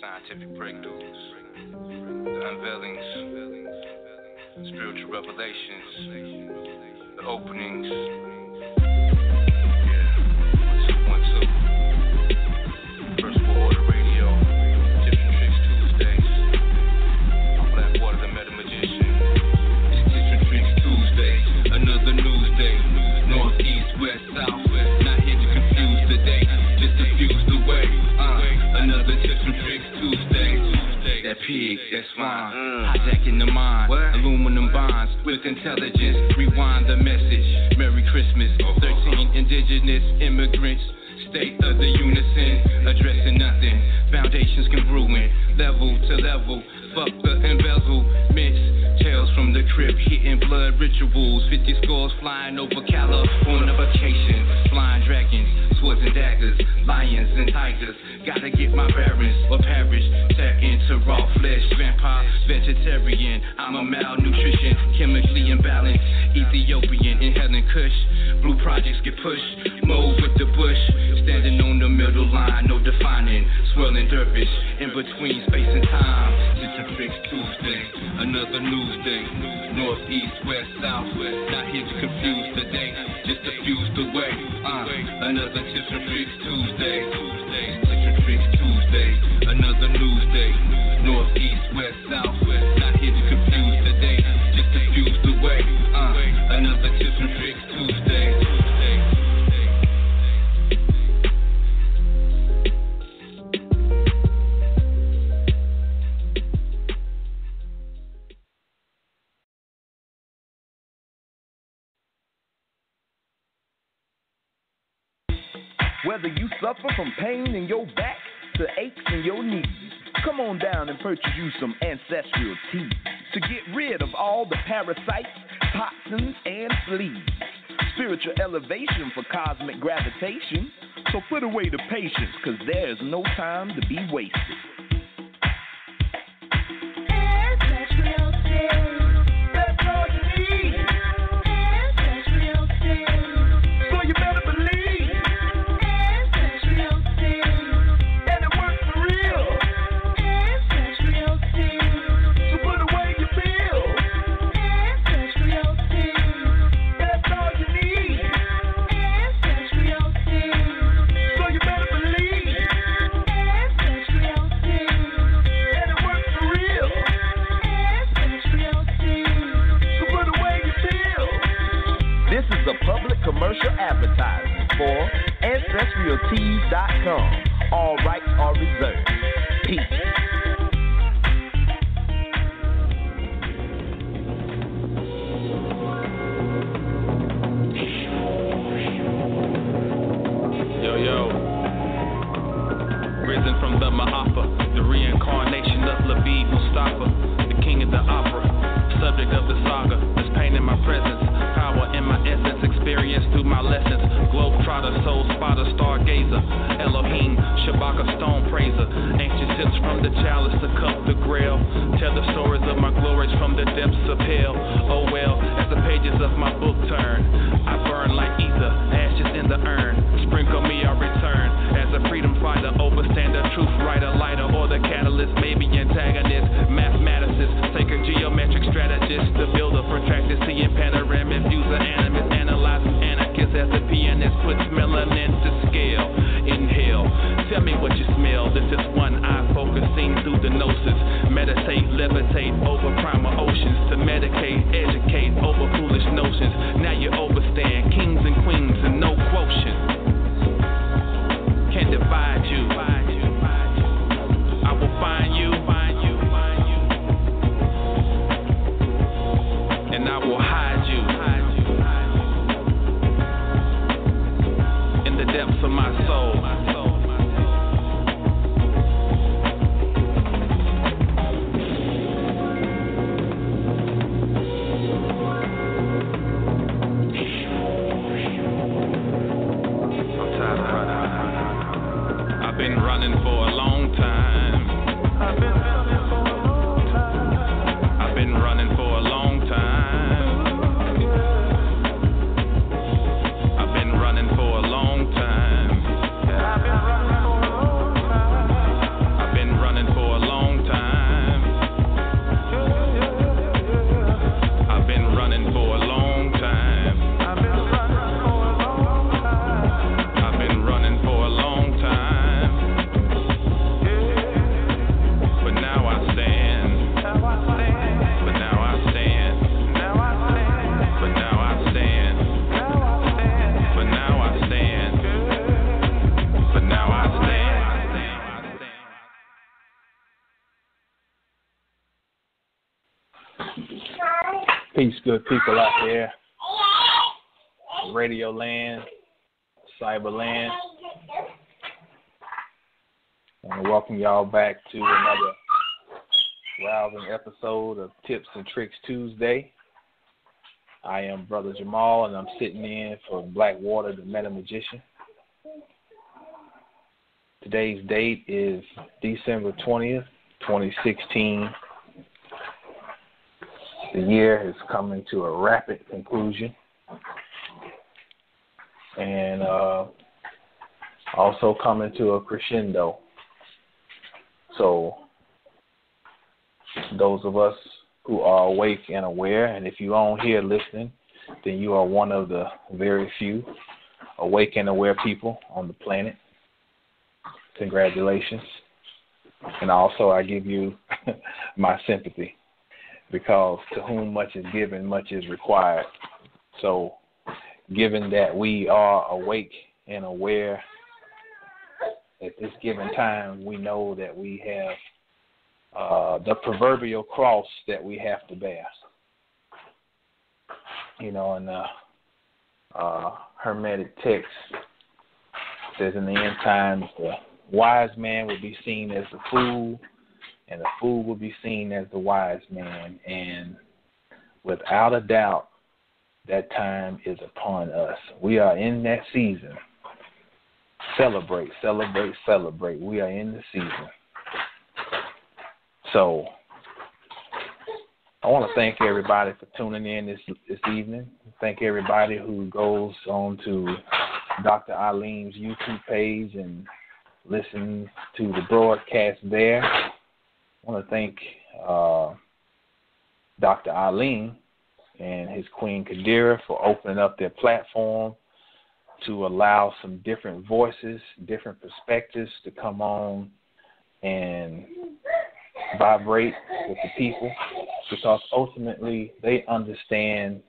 Scientific breakthroughs, the unveilings, spiritual revelations, the openings. Pig, that's fine. Mm. Hijacking the mind, aluminum bonds with intelligence. Rewind the message. Merry Christmas. 13 indigenous immigrants. State of the unison, addressing nothing. Foundations congruent, level to level. Fuck the embezzlements. Tales from the crypt, hitting blood rituals. 50 scores flying over California vacation. Flying dragons, swords and daggers, lions and tigers. Gotta get my bearings or perish. Tap into raw flesh, vampire, vegetarian. I'm a malnutrition, chemically imbalanced. Ethiopian, inhaling kush. Blue projects get pushed. Move with the bush. Standing on the middle line, no defining. Swirling dervish in between space and time. Tricks Tuesday, another news day. North, east, west, south. Not here to confuse the day, just diffuse the way. Uh, another Tips and Tricks Tuesday. Tuesday, and Tricks Tuesday, another news day. North, east, west, south. Suffer from pain in your back to aches in your knees, come on down and purchase you some ancestral tea to get rid of all the parasites, toxins, and fleas. Spiritual elevation for cosmic gravitation. So put away the patience, cause there's no time to be wasted. Chalice, the cup, the grail. Tell the stories of my glories from the depths of hell. Oh well, as the pages of my book turn, I burn like ether, ashes in the urn. Sprinkle me, I return as a freedom fighter, overstander, truth writer, lighter, or the catalyst, maybe antagonist, mathematicist, sacred geometric strategist, the builder, protracted, seeing panoramic views of animus, as the pianist puts melanin to scale. Inhale, tell me what you smell. This is one eye focusing through the gnosis. Meditate, levitate over primal oceans to medicate, educate over foolish notions. Now you overstand kings and queens and no quotient can divide you. I will find you, my soul. People out there. Radio land, cyber land. I want to welcome y'all back to another rousing episode of Tips and Tricks Tuesday. I am Brother Jamal, and I'm sitting in for Blackwater, the Meta Magician. Today's date is December 20th, 2016. The year is coming to a rapid conclusion. And uh, also coming to a crescendo. So, those of us who are awake and aware, and if you are here listening, then you are one of the very few awake and aware people on the planet. Congratulations. And also, I give you my sympathy because to whom much is given, much is required. So, given that we are awake and aware at this given time, we know that we have uh, the proverbial cross that we have to bear. You know, and uh, uh, Hermetic text says in the end times the wise man will be seen as the fool, and the fool will be seen as the wise man. And without a doubt, that time is upon us. We are in that season. Celebrate, celebrate, celebrate. We are in the season. So I want to thank everybody for tuning in this this evening. Thank everybody who goes on to Dr. Alim's YouTube page and listen to the broadcast there. I want to thank uh, Dr. Alim and his Queen Kadira for opening up their platform to allow some different voices, different perspectives to come on and vibrate with the people because ultimately they understand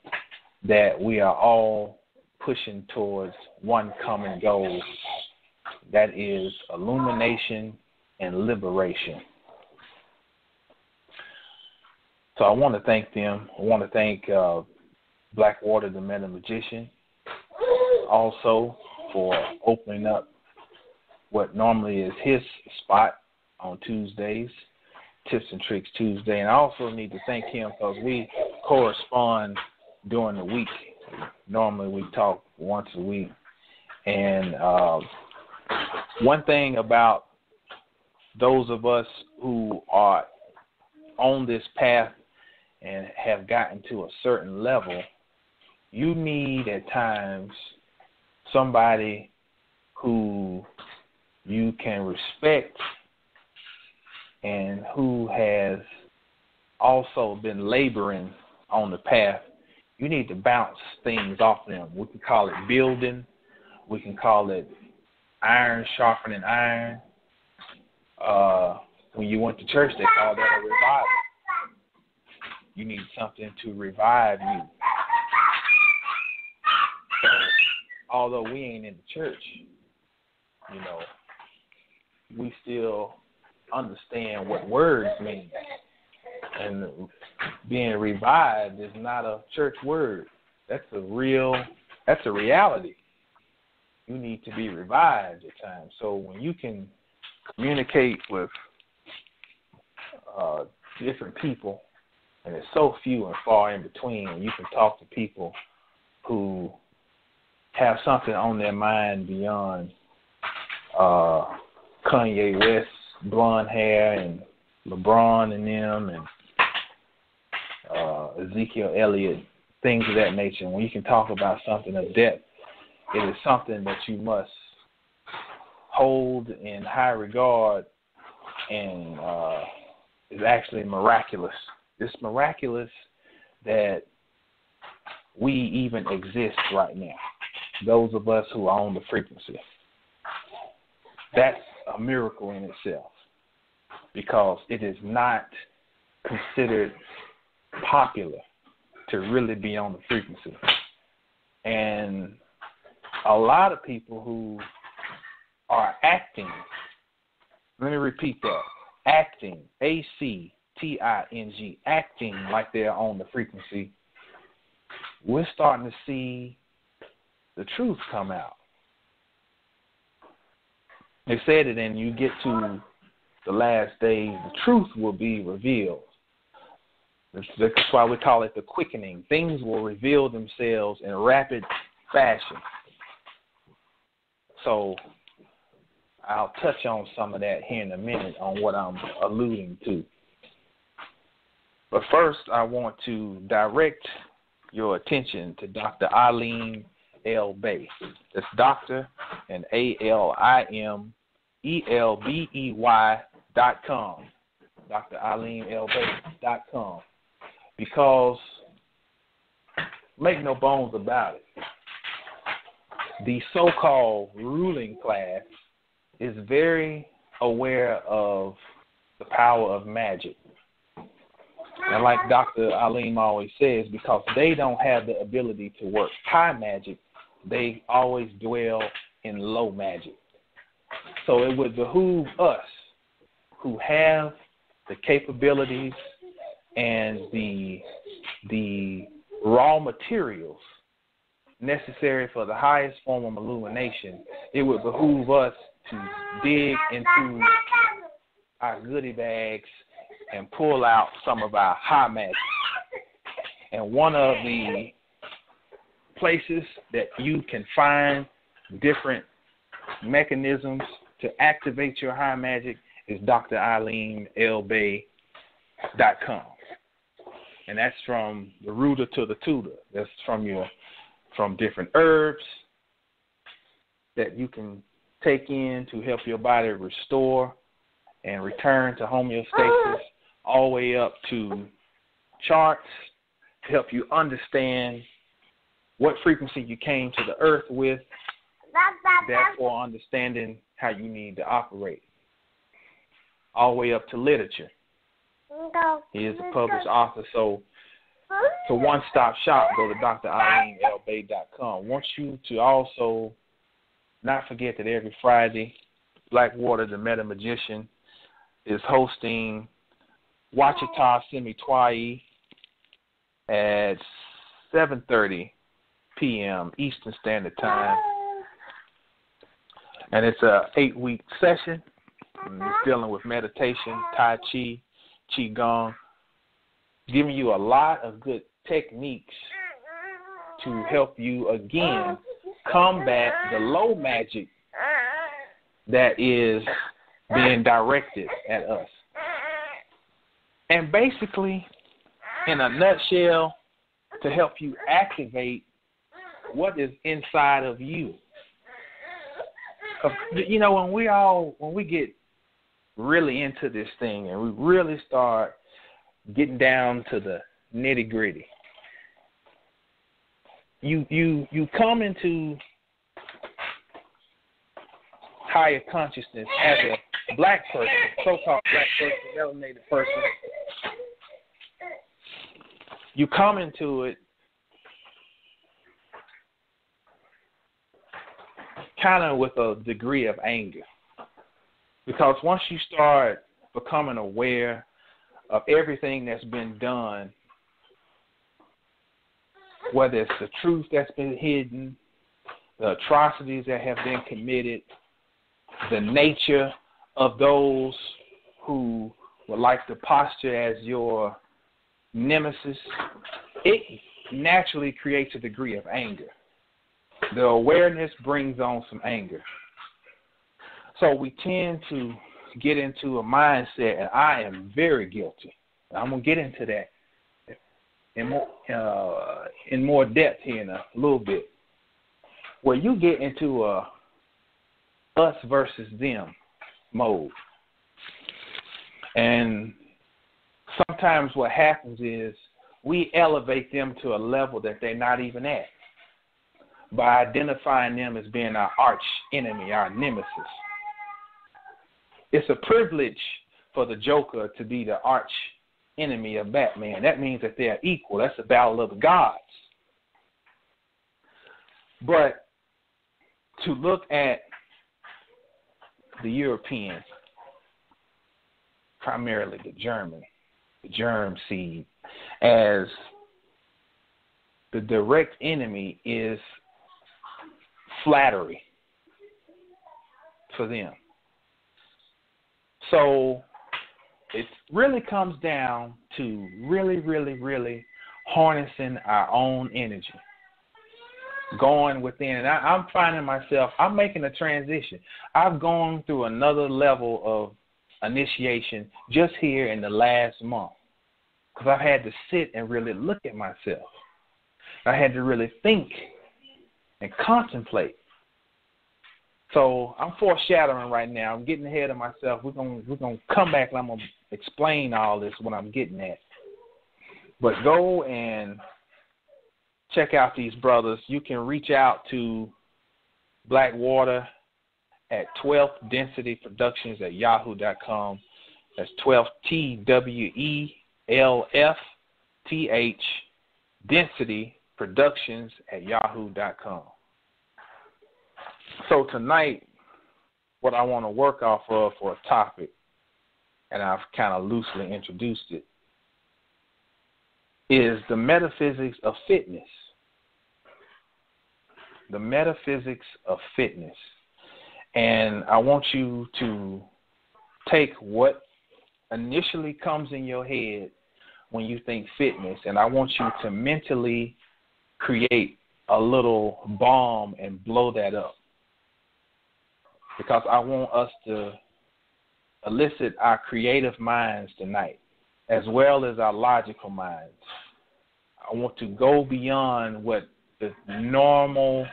that we are all pushing towards one common goal that is illumination and liberation. So I want to thank them. I want to thank uh, Blackwater, the Meta Magician, also for opening up what normally is his spot on Tuesdays Tips and Tricks Tuesday. And I also need to thank him because we correspond during the week. Normally we talk once a week. And uh, one thing about those of us who are on this path and have gotten to a certain level, you need at times somebody who you can respect and who has also been laboring on the path, you need to bounce things off them. We can call it building, we can call it iron sharpening iron. Uh, when you went to church, they called that a revival. You need something to revive you. although we ain't in the church, you know, we still understand what words mean. And being revived is not a church word. That's a real that's a reality. You need to be revived at times. So when you can communicate with uh, different people, and it's so few and far in between, you can talk to people who have something on their mind beyond uh, Kanye West blonde hair and LeBron and them and uh, Ezekiel Elliott, things of that nature. When you can talk about something of depth, it is something that you must hold in high regard and uh, is actually miraculous. It's miraculous that we even exist right now. Those of us who are on the frequency. That's a miracle in itself because it is not considered popular to really be on the frequency. And a lot of people who are acting, let me repeat that acting, A C T I N G, acting like they're on the frequency, we're starting to see the truth come out. They said it, and you get to the last days, the truth will be revealed. That's why we call it the quickening. Things will reveal themselves in a rapid fashion. So I'll touch on some of that here in a minute on what I'm alluding to. But first, I want to direct your attention to Dr. Eileen L. Bay. That's Dr. and A L I M E L B E Y dot com. Dr. Alim El-Bey dot com. Because make no bones about it, the so called ruling class is very aware of the power of magic. And like Dr. Alim always says, because they don't have the ability to work high magic, they always dwell in low magic. So it would behoove us who have the capabilities and the the raw materials necessary for the highest form of illumination, it would behoove us to dig into our goodie bags and pull out some of our high magic. And one of the places that you can find different mechanisms to activate your high magic is dralimelbey.com. And that's from the rooter to the tutor. That's from your from different herbs that you can take in to help your body restore and return to homeostasis, all the way up to charts to help you understand what frequency you came to the earth with, therefore understanding how you need to operate. All the way up to literature. He is a published author, so to one stop shop, go to dralimelbey.com. Want you to also not forget that every Friday, Blackwater the Meta Magician is hosting Wachita Semi Twai at 7:30 p.m. Eastern Standard Time, and it's a eight-week session. It's dealing with meditation, Tai Chi, Qigong, giving you a lot of good techniques to help you again combat the low magic that is being directed at us. And basically, in a nutshell, to help you activate what is inside of you. You know, when we all when we get really into this thing and we really start getting down to the nitty gritty, you you you come into higher consciousness as a black person, so-called black person, melanated person. You come into it kind of with a degree of anger. Because once you start becoming aware of everything that's been done, whether it's the truth that's been hidden, the atrocities that have been committed, the nature of those who would like to posture as your nemesis, it naturally creates a degree of anger. The awareness brings on some anger. So we tend to get into a mindset, and I am very guilty. I'm gonna get into that in more uh, in more depth here in a little bit. Where you get into a us versus them mode, and sometimes what happens is we elevate them to a level that they're not even at by identifying them as being our arch enemy, our nemesis. It's a privilege for the Joker to be the arch enemy of Batman. That means that they're equal. That's the battle of the gods. But to look at the Europeans, primarily the German, the germ seed, as the direct enemy is flattery for them. So it really comes down to really, really, really harnessing our own energy, going within. And I, I'm finding myself, I'm making a transition. I've gone through another level of initiation just here in the last month because I've had to sit and really look at myself. I had to really think and contemplate. So I'm foreshadowing right now. I'm getting ahead of myself. We're gonna we're gonna come back and I'm gonna explain all this what I'm getting at. But go and check out these brothers. You can reach out to Blackwater at 12th Density Productions at yahoo.com. That's 12 T W E L F T H Density Productions at yahoo.com. So tonight, what I want to work off of for a topic, and I've kind of loosely introduced it, is the metaphysics of fitness. The metaphysics of fitness. And I want you to take what initially comes in your head when you think fitness, and I want you to mentally create a little bomb and blow that up. Because I want us to elicit our creative minds tonight, as well as our logical minds. I want to go beyond what the normal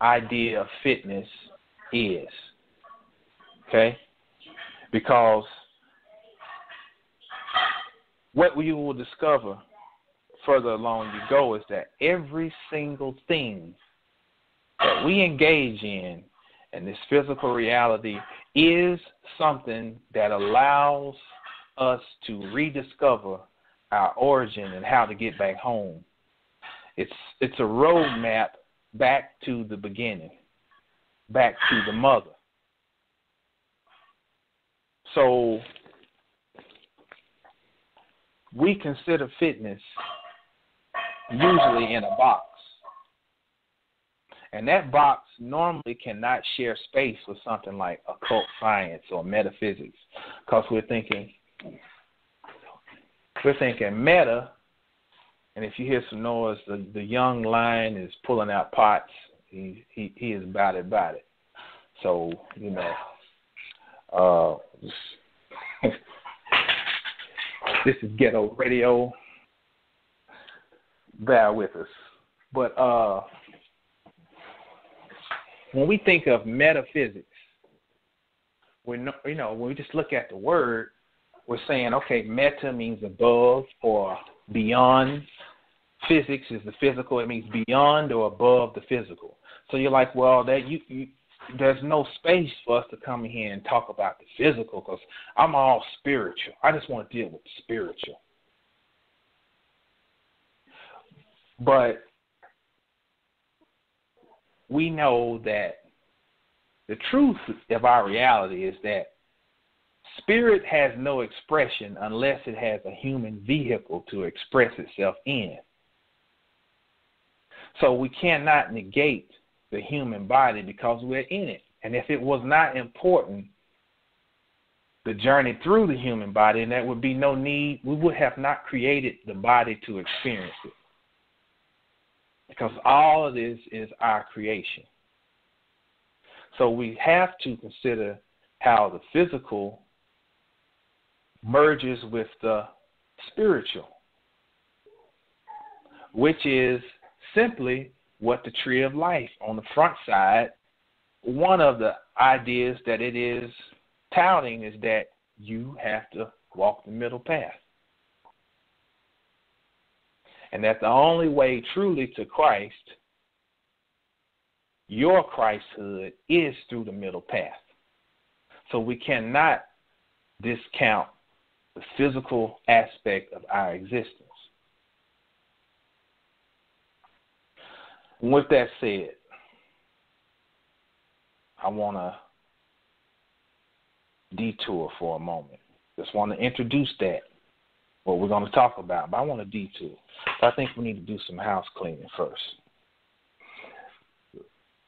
idea of fitness is. Okay? Because what you will discover further along you go is that every single thing that we engage in in this physical reality is something that allows us to rediscover our origin and how to get back home. It's it's a roadmap back to the beginning, back to the mother. So we consider fitness usually in a box. And that box normally cannot share space with something like occult science or metaphysics because we're thinking we're thinking meta. And if you hear some noise the, the young lion is pulling out pots. He he, he is about it about it. So you know uh this is ghetto radio bear with us. But uh, when we think of metaphysics, we know, you know when we just look at the word, we're saying okay, meta means above or beyond. Physics is the physical; it means beyond or above the physical. So you're like, well, that you, you there's no space for us to come in here and talk about the physical because I'm all spiritual. I just want to deal with the spiritual. But we know that the truth of our reality is that spirit has no expression unless it has a human vehicle to express itself in. So we cannot negate the human body because we're in it. And if it was not important, the journey through the human body, and there would be no need, we would have not created the body to experience it because all of this is our creation. So we have to consider how the physical merges with the spiritual, which is simply what the tree of life on the front side, one of the ideas that it is touting is that you have to walk the middle path and that the only way truly to Christ, your Christhood, is through the middle path. So we cannot discount the physical aspect of our existence. And with that said, I want to detour for a moment. Just want to introduce that what we're going to talk about, but I want to detour. I think we need to do some house cleaning first.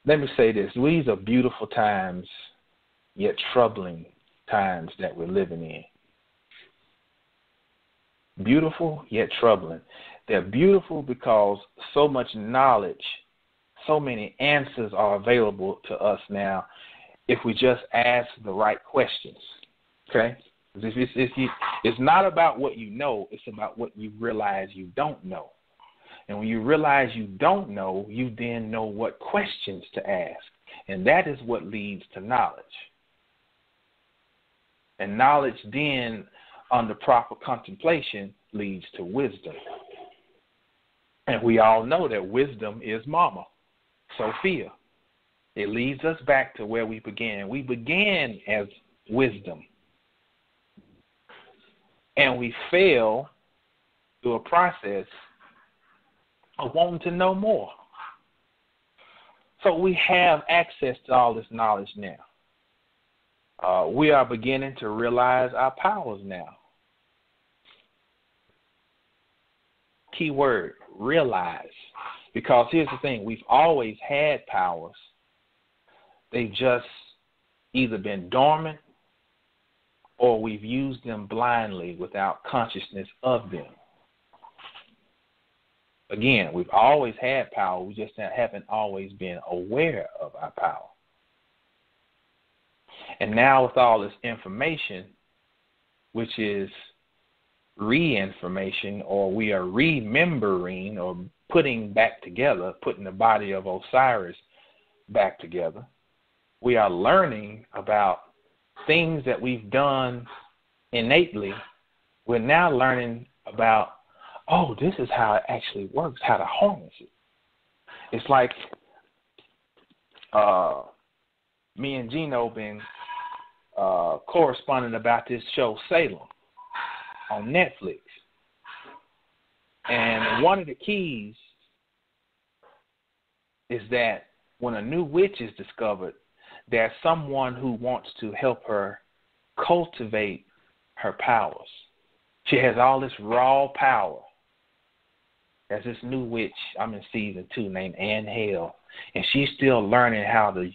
Let me say this these are beautiful times, yet troubling times that we're living in. Beautiful, yet troubling. They're beautiful because so much knowledge, so many answers are available to us now if we just ask the right questions. Okay? It's, it's, it's, not about what you know, it's about what you realize you don't know. And when you realize you don't know, you then know what questions to ask. And that is what leads to knowledge. And knowledge then, under proper contemplation, leads to wisdom. And we all know that wisdom is mama, Sophia. It leads us back to where we began. We began as wisdom. And we fail through a process of wanting to know more. So we have access to all this knowledge now. Uh, we are beginning to realize our powers now. Key word realize. Because here's the thing we've always had powers, they've just either been dormant or we've used them blindly without consciousness of them. Again, we've always had power, we just haven't always been aware of our power. And now, with all this information, which is re-information or we are remembering or putting back together, putting the body of Osiris back together. We are learning about things that we've done innately. We're now learning about, oh, this is how it actually works, how to harness it. It's like uh, me and Gino been uh, corresponding about this show Salem on Netflix. And one of the keys is that when a new witch is discovered, there's someone who wants to help her cultivate her powers. She has all this raw power. There's this new witch, I'm in season two, named Anne Hale, and she's still learning how to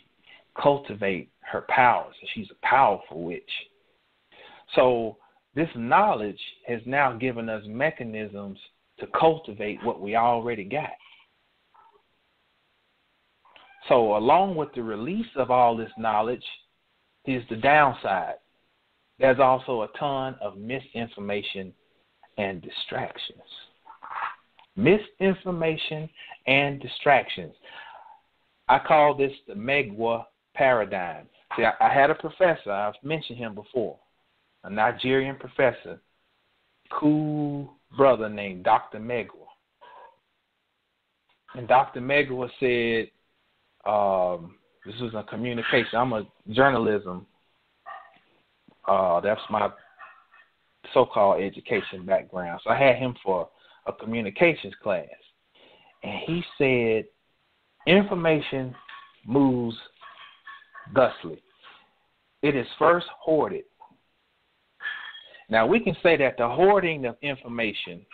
cultivate her powers. She's a powerful witch. So this knowledge has now given us mechanisms to cultivate what we already got. So, along with the release of all this knowledge, is the downside. There's also a ton of misinformation and distractions. Misinformation and distractions. I call this the Megwa paradigm. See, I, I had a professor, I've mentioned him before a Nigerian professor, cool brother named Dr. Megwa. And Dr. Megwa said, um, this was a communication. I'm a journalism. Uh, that's my so-called education background. So I had him for a communications class, and he said, information moves thusly. It is first hoarded now, we can say that the hoarding of information,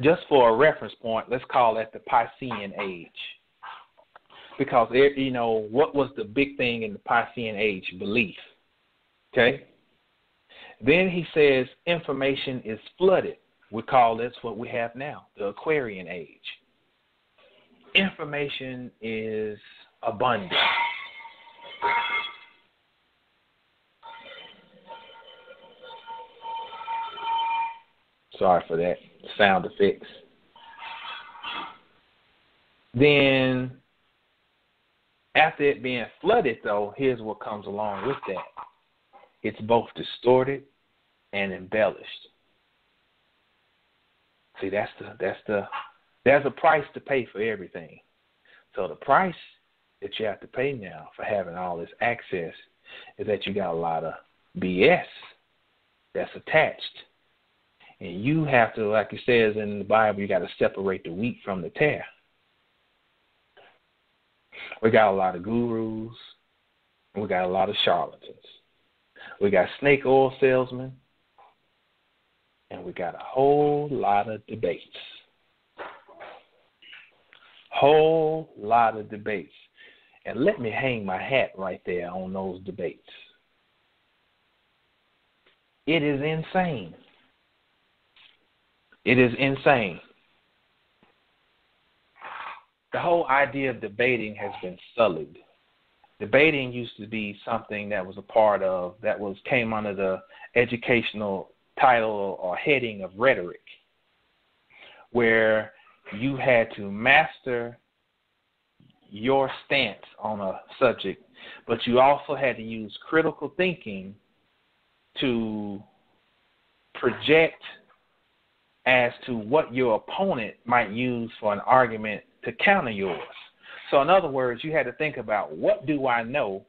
just for a reference point, let's call that the Piscean age. Because, you know, what was the big thing in the Piscean age? Belief. Okay? Then he says information is flooded. We call this what we have now, the Aquarian age. Information is abundant. Sorry for that sound effects. Then, after it being flooded, though, here's what comes along with that it's both distorted and embellished. See, that's the that's the there's a price to pay for everything. So the price that you have to pay now for having all this access is that you got a lot of BS that's attached and you have to, like it says in the Bible, you got to separate the wheat from the tare. We got a lot of gurus, we got a lot of charlatans. we got snake oil salesmen, and we got a whole lot of debates. Whole lot of debates. And let me hang my hat right there on those debates. It is insane. It is insane. The whole idea of debating has been sullied. Debating used to be something that was a part of that was came under the educational title or heading of rhetoric, where you had to master your stance on a subject, but you also had to use critical thinking to project as to what your opponent might use for an argument to counter yours. So, in other words, you had to think about what do I know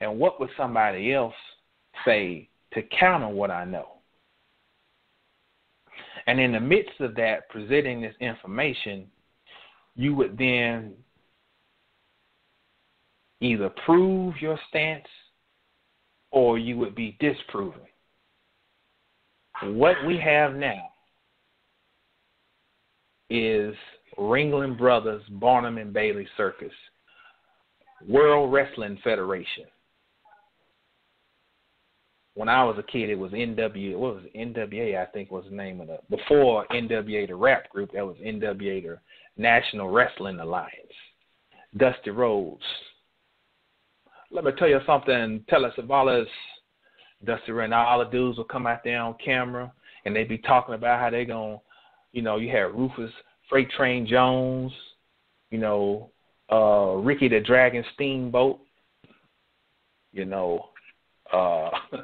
and what would somebody else say to counter what I know. And in the midst of that, presenting this information, you would then either prove your stance or you would be disproving. What we have now is Ringling Brothers, Barnum and Bailey Circus, World Wrestling Federation. When I was a kid, it was NW. What was it? NWA? I think was the name of the before NWA, the rap group. That was NWA, the National Wrestling Alliance. Dusty Rhodes, let me tell you something. Tell us about us. Dusty and all the dudes will come out there on camera and they be talking about how they gonna, you know, you had Rufus Freight Train Jones, you know, uh, Ricky the Dragon Steamboat, you know, uh,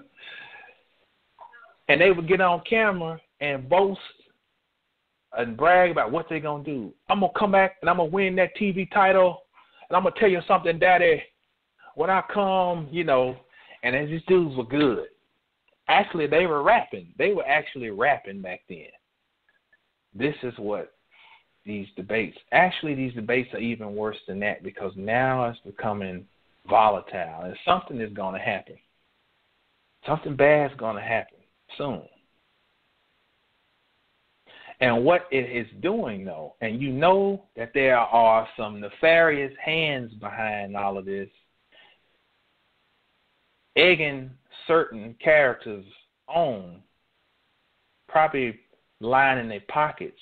and they would get on camera and boast and brag about what they're gonna do. I'm gonna come back and I'm gonna win that TV title, and I'm gonna tell you something, Daddy when I come, you know, and these dudes were good. Actually, they were rapping. They were actually rapping back then. This is what these debates. Actually, these debates are even worse than that because now it's becoming volatile, and something is going to happen. Something bad is going to happen soon. And what it is doing, though, and you know that there are some nefarious hands behind all of this egging certain characters on, probably lining their pockets.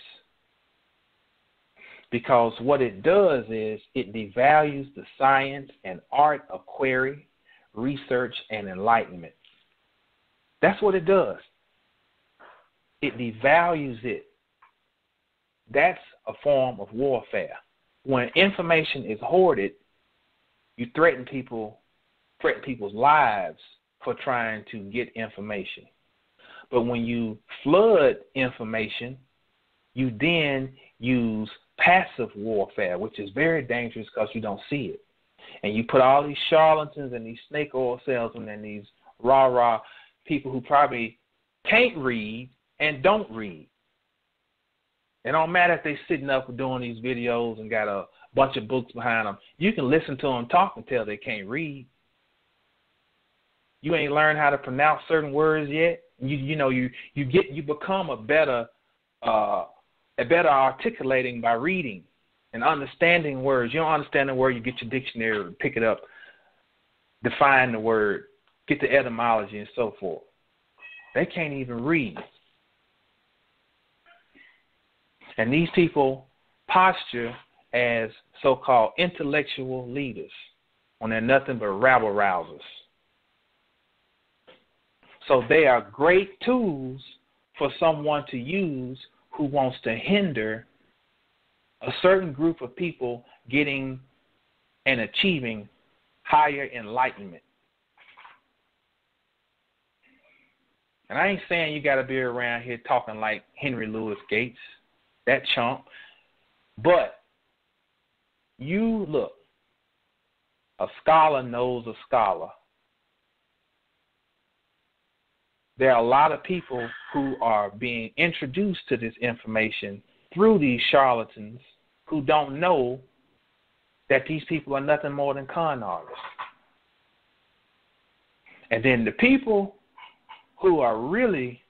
Because what it does is it devalues the science and art of query, research, and enlightenment. That's what it does. It devalues it. That's a form of warfare. When information is hoarded, you threaten people threaten people's lives for trying to get information. But when you flood information, you then use passive warfare, which is very dangerous because you don't see it. And you put all these charlatans and these snake oil salesmen and these rah rah people who probably can't read and don't read. It don't matter if they're sitting up doing these videos and got a bunch of books behind them. You can listen to them talk until they can't read you ain't learned how to pronounce certain words yet. You you know you you get you become a better uh, a better articulating by reading and understanding words. You don't understand the word, you get your dictionary, pick it up, define the word, get the etymology and so forth. They can't even read. And these people posture as so called intellectual leaders when they're nothing but rabble rousers. So they are great tools for someone to use who wants to hinder a certain group of people getting and achieving higher enlightenment. And I ain't saying you got to be around here talking like Henry Louis Gates, that chump, but you look, a scholar knows a scholar there are a lot of people who are being introduced to this information through these charlatans who don't know that these people are nothing more than con artists. And then the people who are really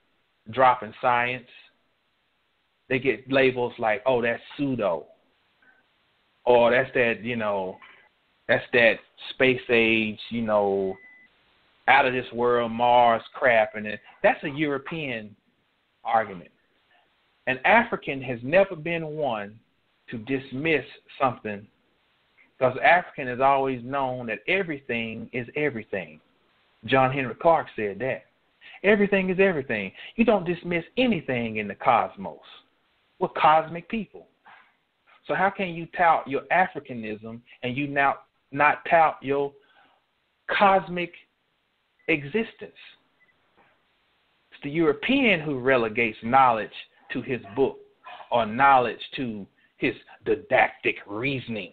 dropping science, they get labels like, oh, that's pseudo. Or that's that, you know, that's that space age, you know, out of this world Mars crap and it that's a European argument. An African has never been one to dismiss something because African has always known that everything is everything. John Henrik Clarke said that. Everything is everything. You don't dismiss anything in the cosmos. We're cosmic people. So how can you tout your Africanism and you now not tout your cosmic existence? It's the European who relegates knowledge to his book or knowledge to his didactic reasoning.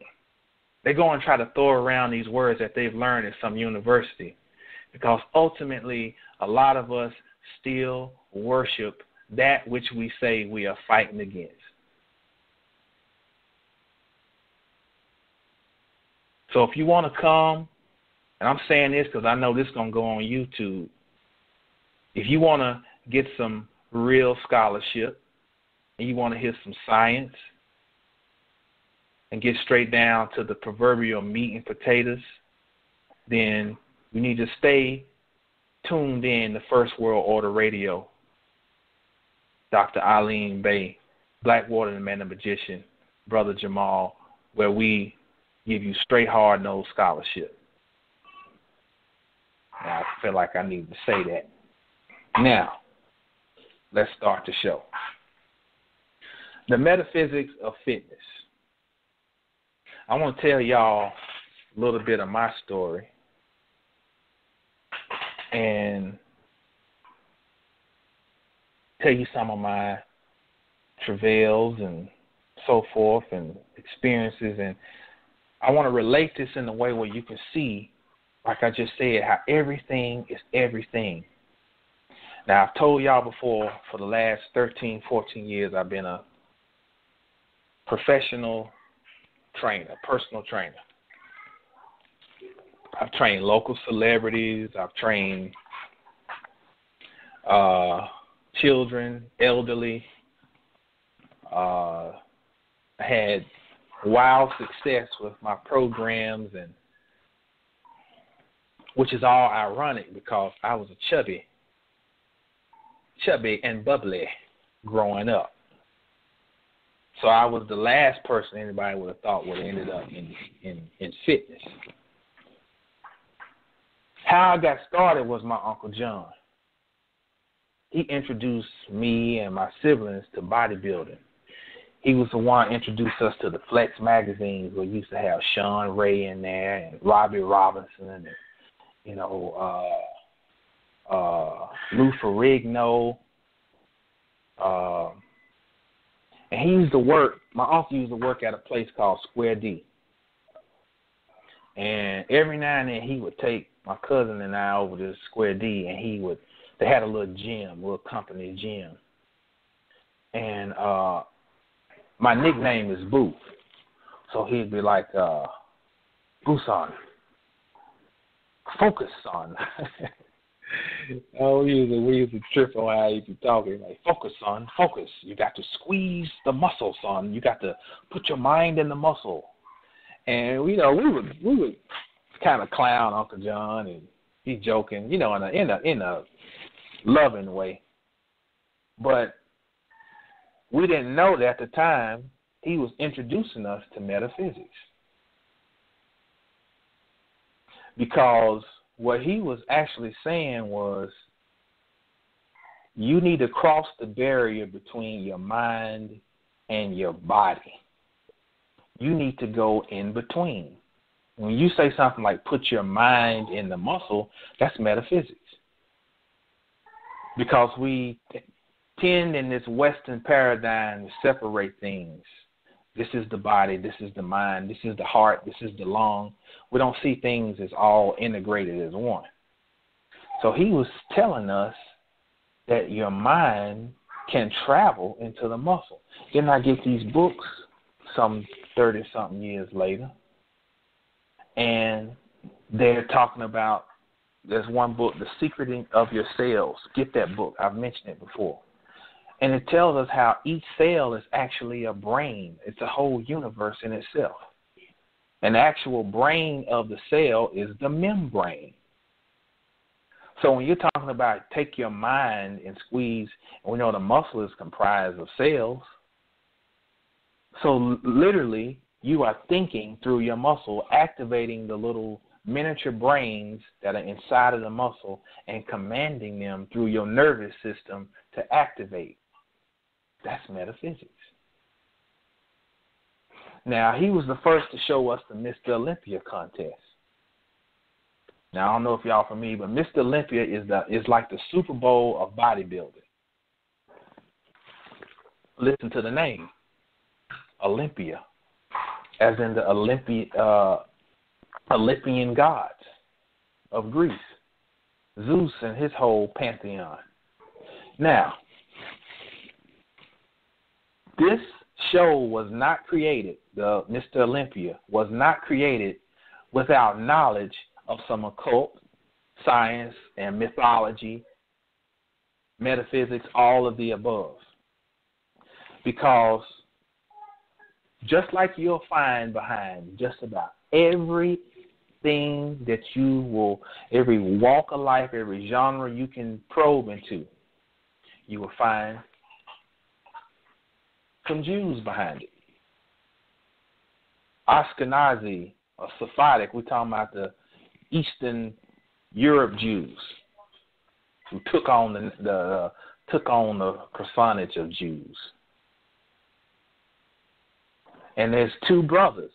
They go and try to throw around these words that they've learned at some university because ultimately a lot of us still worship that which we say we are fighting against. So if you want to come, and I'm saying this because I know this is going to go on YouTube, if you want to get some real scholarship and you want to hear some science and get straight down to the proverbial meat and potatoes, then you need to stay tuned in to First World Order Radio. Dr. Alim El-Bey, Blackwater the Man the Magician, Brother Jamal, where we give you straight hard nosed scholarship. Now, I feel like I need to say that. Now, let's start the show. The metaphysics of fitness. I want to tell y'all a little bit of my story and tell you some of my travails and so forth and experiences and I want to relate this in a way where you can see, like I just said, how everything is everything. Now, I've told y'all before, for the last 13, 14 years, I've been a professional trainer, personal trainer. I've trained local celebrities. I've trained uh, children, elderly. Uh, I had wild success with my programs, and which is all ironic because I was a chubby, chubby and bubbly growing up. So I was the last person anybody would have thought would have ended up in in in fitness. How I got started was my Uncle John. He introduced me and my siblings to bodybuilding. He was the one who introduced us to the Flex magazines where we used to have Shawn Ray in there and Robbie Robinson and you know, uh uh Lou Ferrigno. Uh, and he used to work my uncle used to work at a place called Square D. And every now and then he would take my cousin and I over to Square D, and he would. They had a little gym, little company gym, and uh, my nickname is Boo, so he'd be like, uh, "Boo son, focus son." oh, we used to we used to trip on he'd be talking. Like, focus, son, focus. You got to squeeze the muscle, son. You got to put your mind in the muscle. And you know, we would we would kind of clown Uncle John and he's joking, you know, in a in a in a loving way. But we didn't know that at the time he was introducing us to metaphysics. Because what he was actually saying was you need to cross the barrier between your mind and your body. You need to go in between. When you say something like put your mind in the muscle, that's metaphysics. Because we tend in this Western paradigm to separate things. This is the body, this is the mind, this is the heart, this is the lung. We don't see things as all integrated as one. So he was telling us that your mind can travel into the muscle. Then I get these books some 30 something years later and they're talking about there's one book, The Secret of Your Cells. Get that book. I've mentioned it before. And it tells us how each cell is actually a brain. It's a whole universe in itself. An actual brain of the cell is the membrane. So when you're talking about take your mind and squeeze, we know the muscle is comprised of cells. So literally, you are thinking through your muscle, activating the little miniature brains that are inside of the muscle and commanding them through your nervous system to activate. That's metaphysics. Now, he was the first to show us the Mr. Olympia contest. Now, I don't know if y'all are familiar, but Mr. Olympia is the is like the Super Bowl of bodybuilding. Listen to the name, Olympia, as in the Olympia, uh, Olympian gods of Greece, Zeus and his whole pantheon. Now, this show was not created, the Mr. Olympia was not created without knowledge of some occult, science, and mythology, metaphysics, all of the above. Because just like you'll find behind just about everything that you will, every walk of life, every genre you can probe into, you will find some Jews behind it. Ashkenazi or Sephardic, we're talking about the Eastern Europe Jews who took on the, the uh, took on the personage of Jews. And there's two brothers,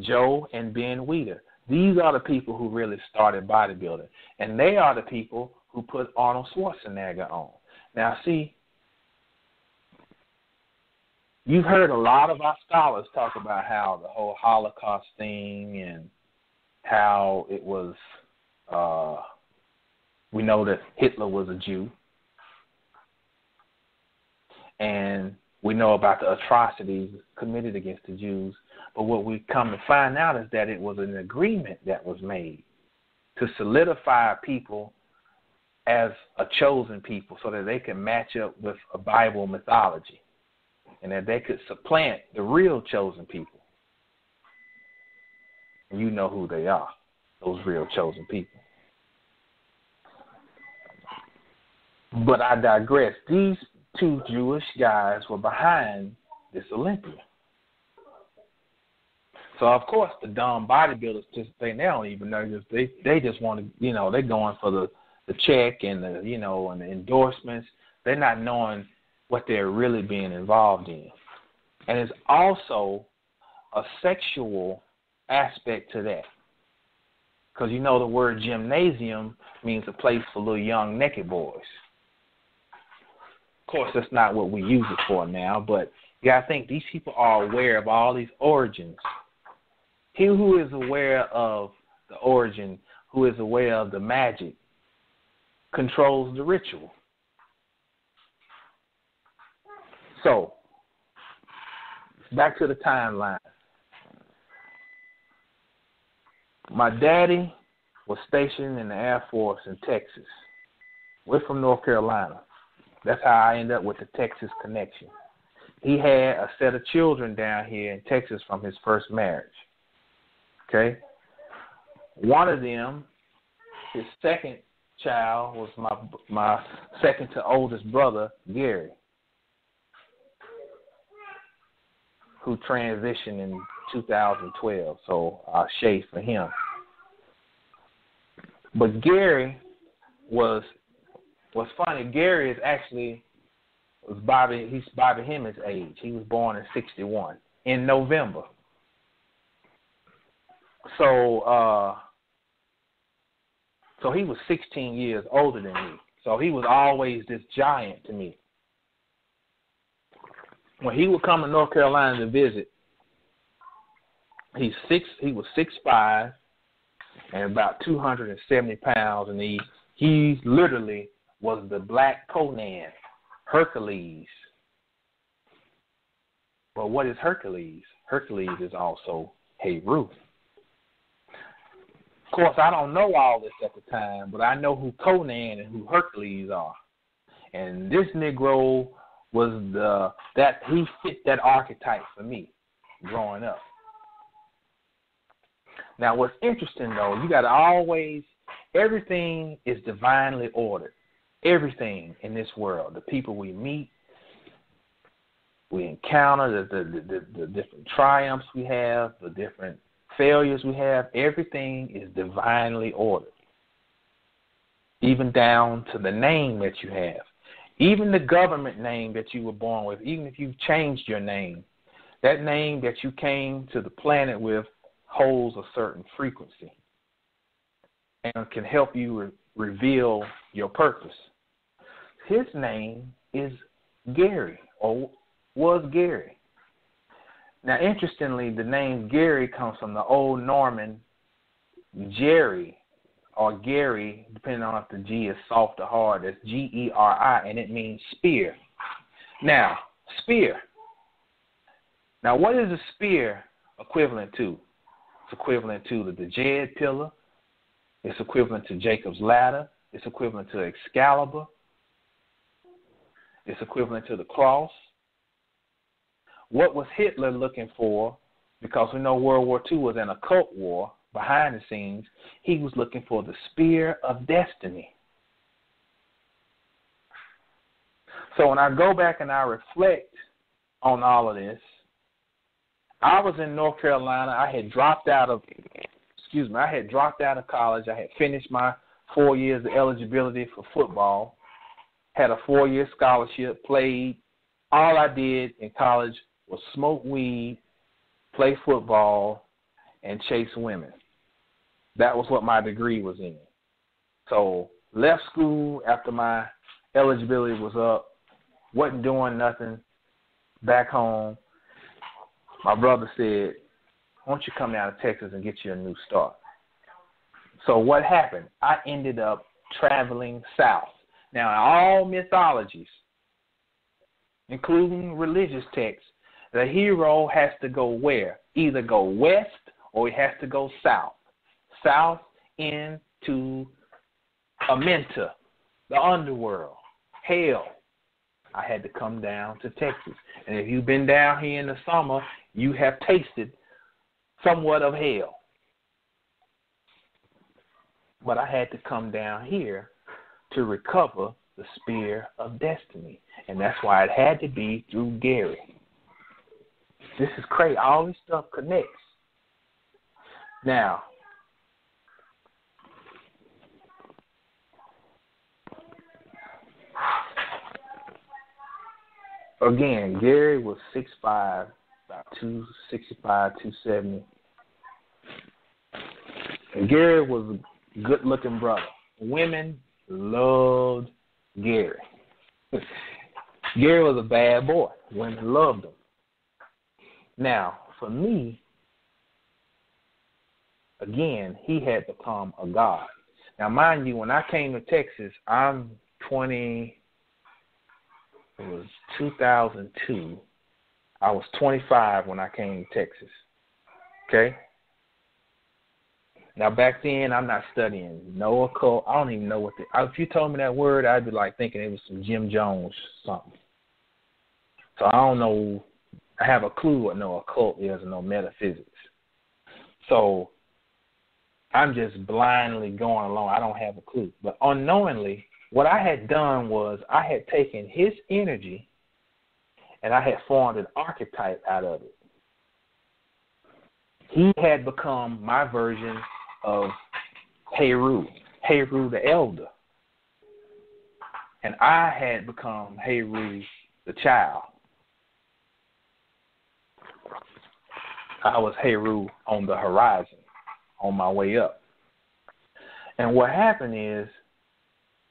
Joe and Ben Weider. These are the people who really started bodybuilding, and they are the people who put Arnold Schwarzenegger on. Now, see, you've heard a lot of our scholars talk about how the whole Holocaust thing and how it was uh, we know that Hitler was a Jew. And we know about the atrocities committed against the Jews. But what we come to find out is that it was an agreement that was made to solidify people as a chosen people so that they can match up with a Bible mythology and that they could supplant the real chosen people you know who they are, those real chosen people. But I digress. These two Jewish guys were behind this Olympia. So of course the dumb bodybuilders just they don't even know just they they just want to you know they're going for the the check and the you know and the endorsements. They're not knowing what they're really being involved in, and it's also a sexual aspect to that. Because you know the word gymnasium means a place for little young naked boys. Of course, that's not what we use it for now, but you got to think these people are aware of all these origins. He who is aware of the origin, who is aware of the magic, controls the ritual. So, back to the timeline. My daddy was stationed in the Air Force in Texas. We're from North Carolina. That's how I ended up with the Texas connection. He had a set of children down here in Texas from his first marriage. Okay? One of them, his second child, was my my second to oldest brother, Gary, who transitioned in 2012. So I'll shade for him. But Gary was what's funny. Gary is actually was Bobby. He's Bobby Hemmitt's age. He was born in '61 in November. So uh, so he was 16 years older than me. So he was always this giant to me. When he would come to North Carolina to visit, he's six. He was six five and about two hundred and seventy pounds, and he he literally was the black Conan, Hercules. But what is Hercules? Hercules is also Heru. Of course, I don't know all this at the time, but I know who Conan and who Hercules are. And this Negro was the that he fit that archetype for me growing up. Now, what's interesting though, you got to always everything is divinely ordered. Everything in this world, the people we meet, we encounter, the, the, the, the different triumphs we have, the different failures we have, everything is divinely ordered. Even down to the name that you have. Even the government name that you were born with, even if you've changed your name, that name that you came to the planet with holds a certain frequency and can help you re- reveal your purpose. His name is Gary, or was Gary. Now, interestingly, the name Gary comes from the Old Norman Jerry or Gary, depending on if the G is soft or hard. It's G E R I, and it means spear. Now, spear. Now, what is a spear equivalent to? It's equivalent to the Djed pillar. It's equivalent to Jacob's ladder. It's equivalent to Excalibur. It's equivalent to the cross. What was Hitler looking for? Because we know World War II was an occult war behind the scenes. He was looking for the spear of destiny. So when I go back and I reflect on all of this, I was in North Carolina. I had dropped out of excuse me, I had dropped out of college. I had finished my four years of eligibility for football, had a four year scholarship, played. All I did in college was smoke weed, play football, and chase women. That was what my degree was in. So left school after my eligibility was up, wasn't doing nothing back home. My brother said, Why don't you come down to Texas and get you a new start? So what happened? I ended up traveling south. Now in all mythologies, including religious texts, the hero has to go where? Either go west or he has to go south. South into Amenta, the underworld, hell. I had to come down to Texas. And if you've been down here in the summer, you have tasted somewhat of hell. But I had to come down here to recover the spear of destiny. And that's why it had to be through Gary. This is crazy. All this stuff connects. Now, again, Gary was six five, about two sixty five, two seventy. Gary was a good looking brother. Women loved Gary. Gary was a bad boy. Women loved him. Now, for me, again, he had become a god. Now, mind you, when I came to Texas, I'm 20, it was 2002. I was 25 when I came to Texas. Okay? Now, back then, I'm not studying no occult. I don't even know what the. If you told me that word, I'd be like thinking it was some Jim Jones something. So I don't know I have a clue what no occult is and no metaphysics. So I'm just blindly going along. I don't have a clue. But unknowingly, what I had done was I had taken his energy and I had formed an archetype out of it. He had become my version of Heru, Heru the elder. And I had become Heru the child. I was Heru on the horizon, on my way up. And what happened is,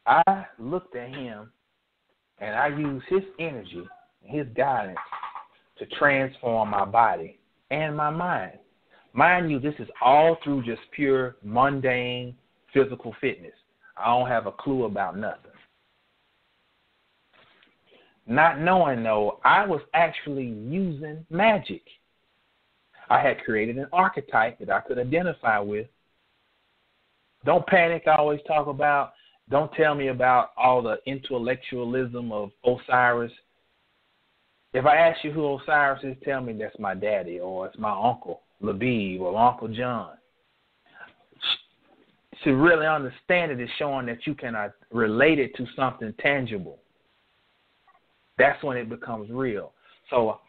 I looked at him and I used his energy, his guidance, to transform my body and my mind. Mind you, this is all through just pure mundane physical fitness. I don't have a clue about nothing. Not knowing though, I was actually using magic. I had created an archetype that I could identify with Don't panic. I always talk about. Don't tell me about all the intellectualism of Osiris. If I ask you who Osiris is, tell me that's my daddy or it's my uncle Labib or Uncle John. To really understand it is showing that you cannot uh, relate it to something tangible. That's when it becomes real. So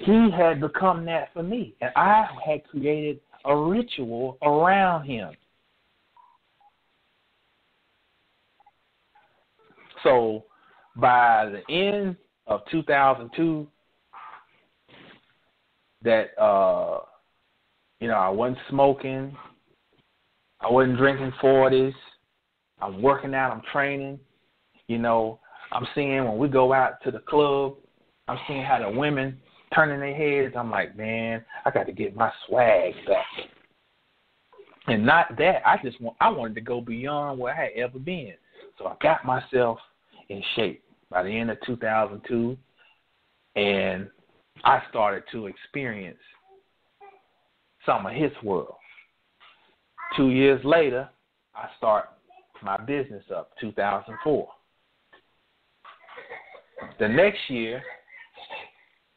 he had become that for me, and I had created a ritual around him. So by the end of 2002, that uh, you know I wasn't smoking, I wasn't drinking 40s, I'm working out, I'm training. You know, I'm seeing when we go out to the club, I'm seeing how the women turning their heads. I'm like, man, I got to get my swag back. And not that I just want I wanted to go beyond where I had ever been. So I got myself in shape by the end of 2002, and I started to experience some of his world. Two years later, I start my business up, 2004. The next year,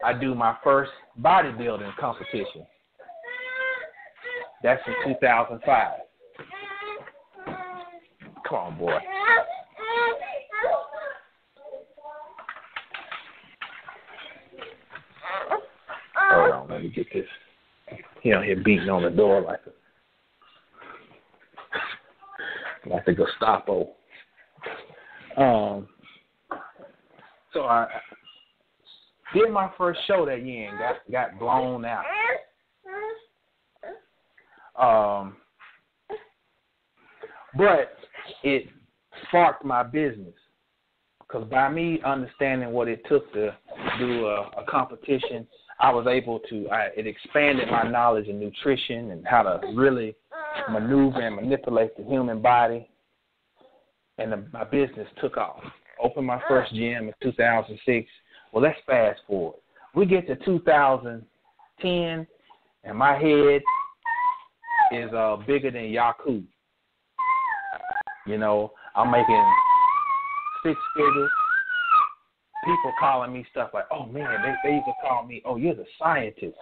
I do my first bodybuilding competition. That's in 2005. Come on, boy. On, get this. He out here beating on the door like a like a Gestapo. Um, so I did my first show that year and got got blown out. Um, but it sparked my business because by me understanding what it took to do a, a competition, I was able to. I, it expanded my knowledge in nutrition and how to really maneuver and manipulate the human body, and the, my business took off. Opened my first gym in 2006. Well, let's fast forward. We get to 2010, and my head is uh bigger than Yakub. You know, I'm making six figures. People calling me stuff like, "Oh man," they they used to call me, "Oh, you're the scientist.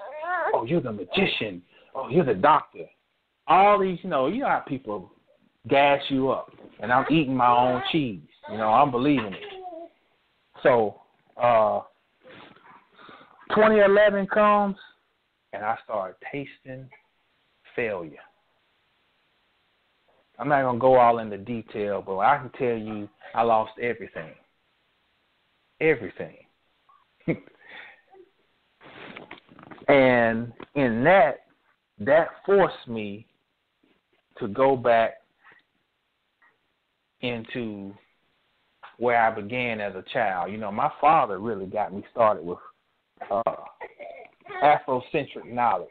Oh, you're the magician. Oh, you're the doctor." All these, you know, you know how people gas you up, and I'm eating my own cheese. You know, I'm believing it. So, uh, 2011 comes, and I start tasting failure. I'm not gonna go all into detail, but I can tell you I lost everything. Everything. and in that, that forced me to go back into where I began as a child. You know, my father really got me started with uh, Afrocentric knowledge.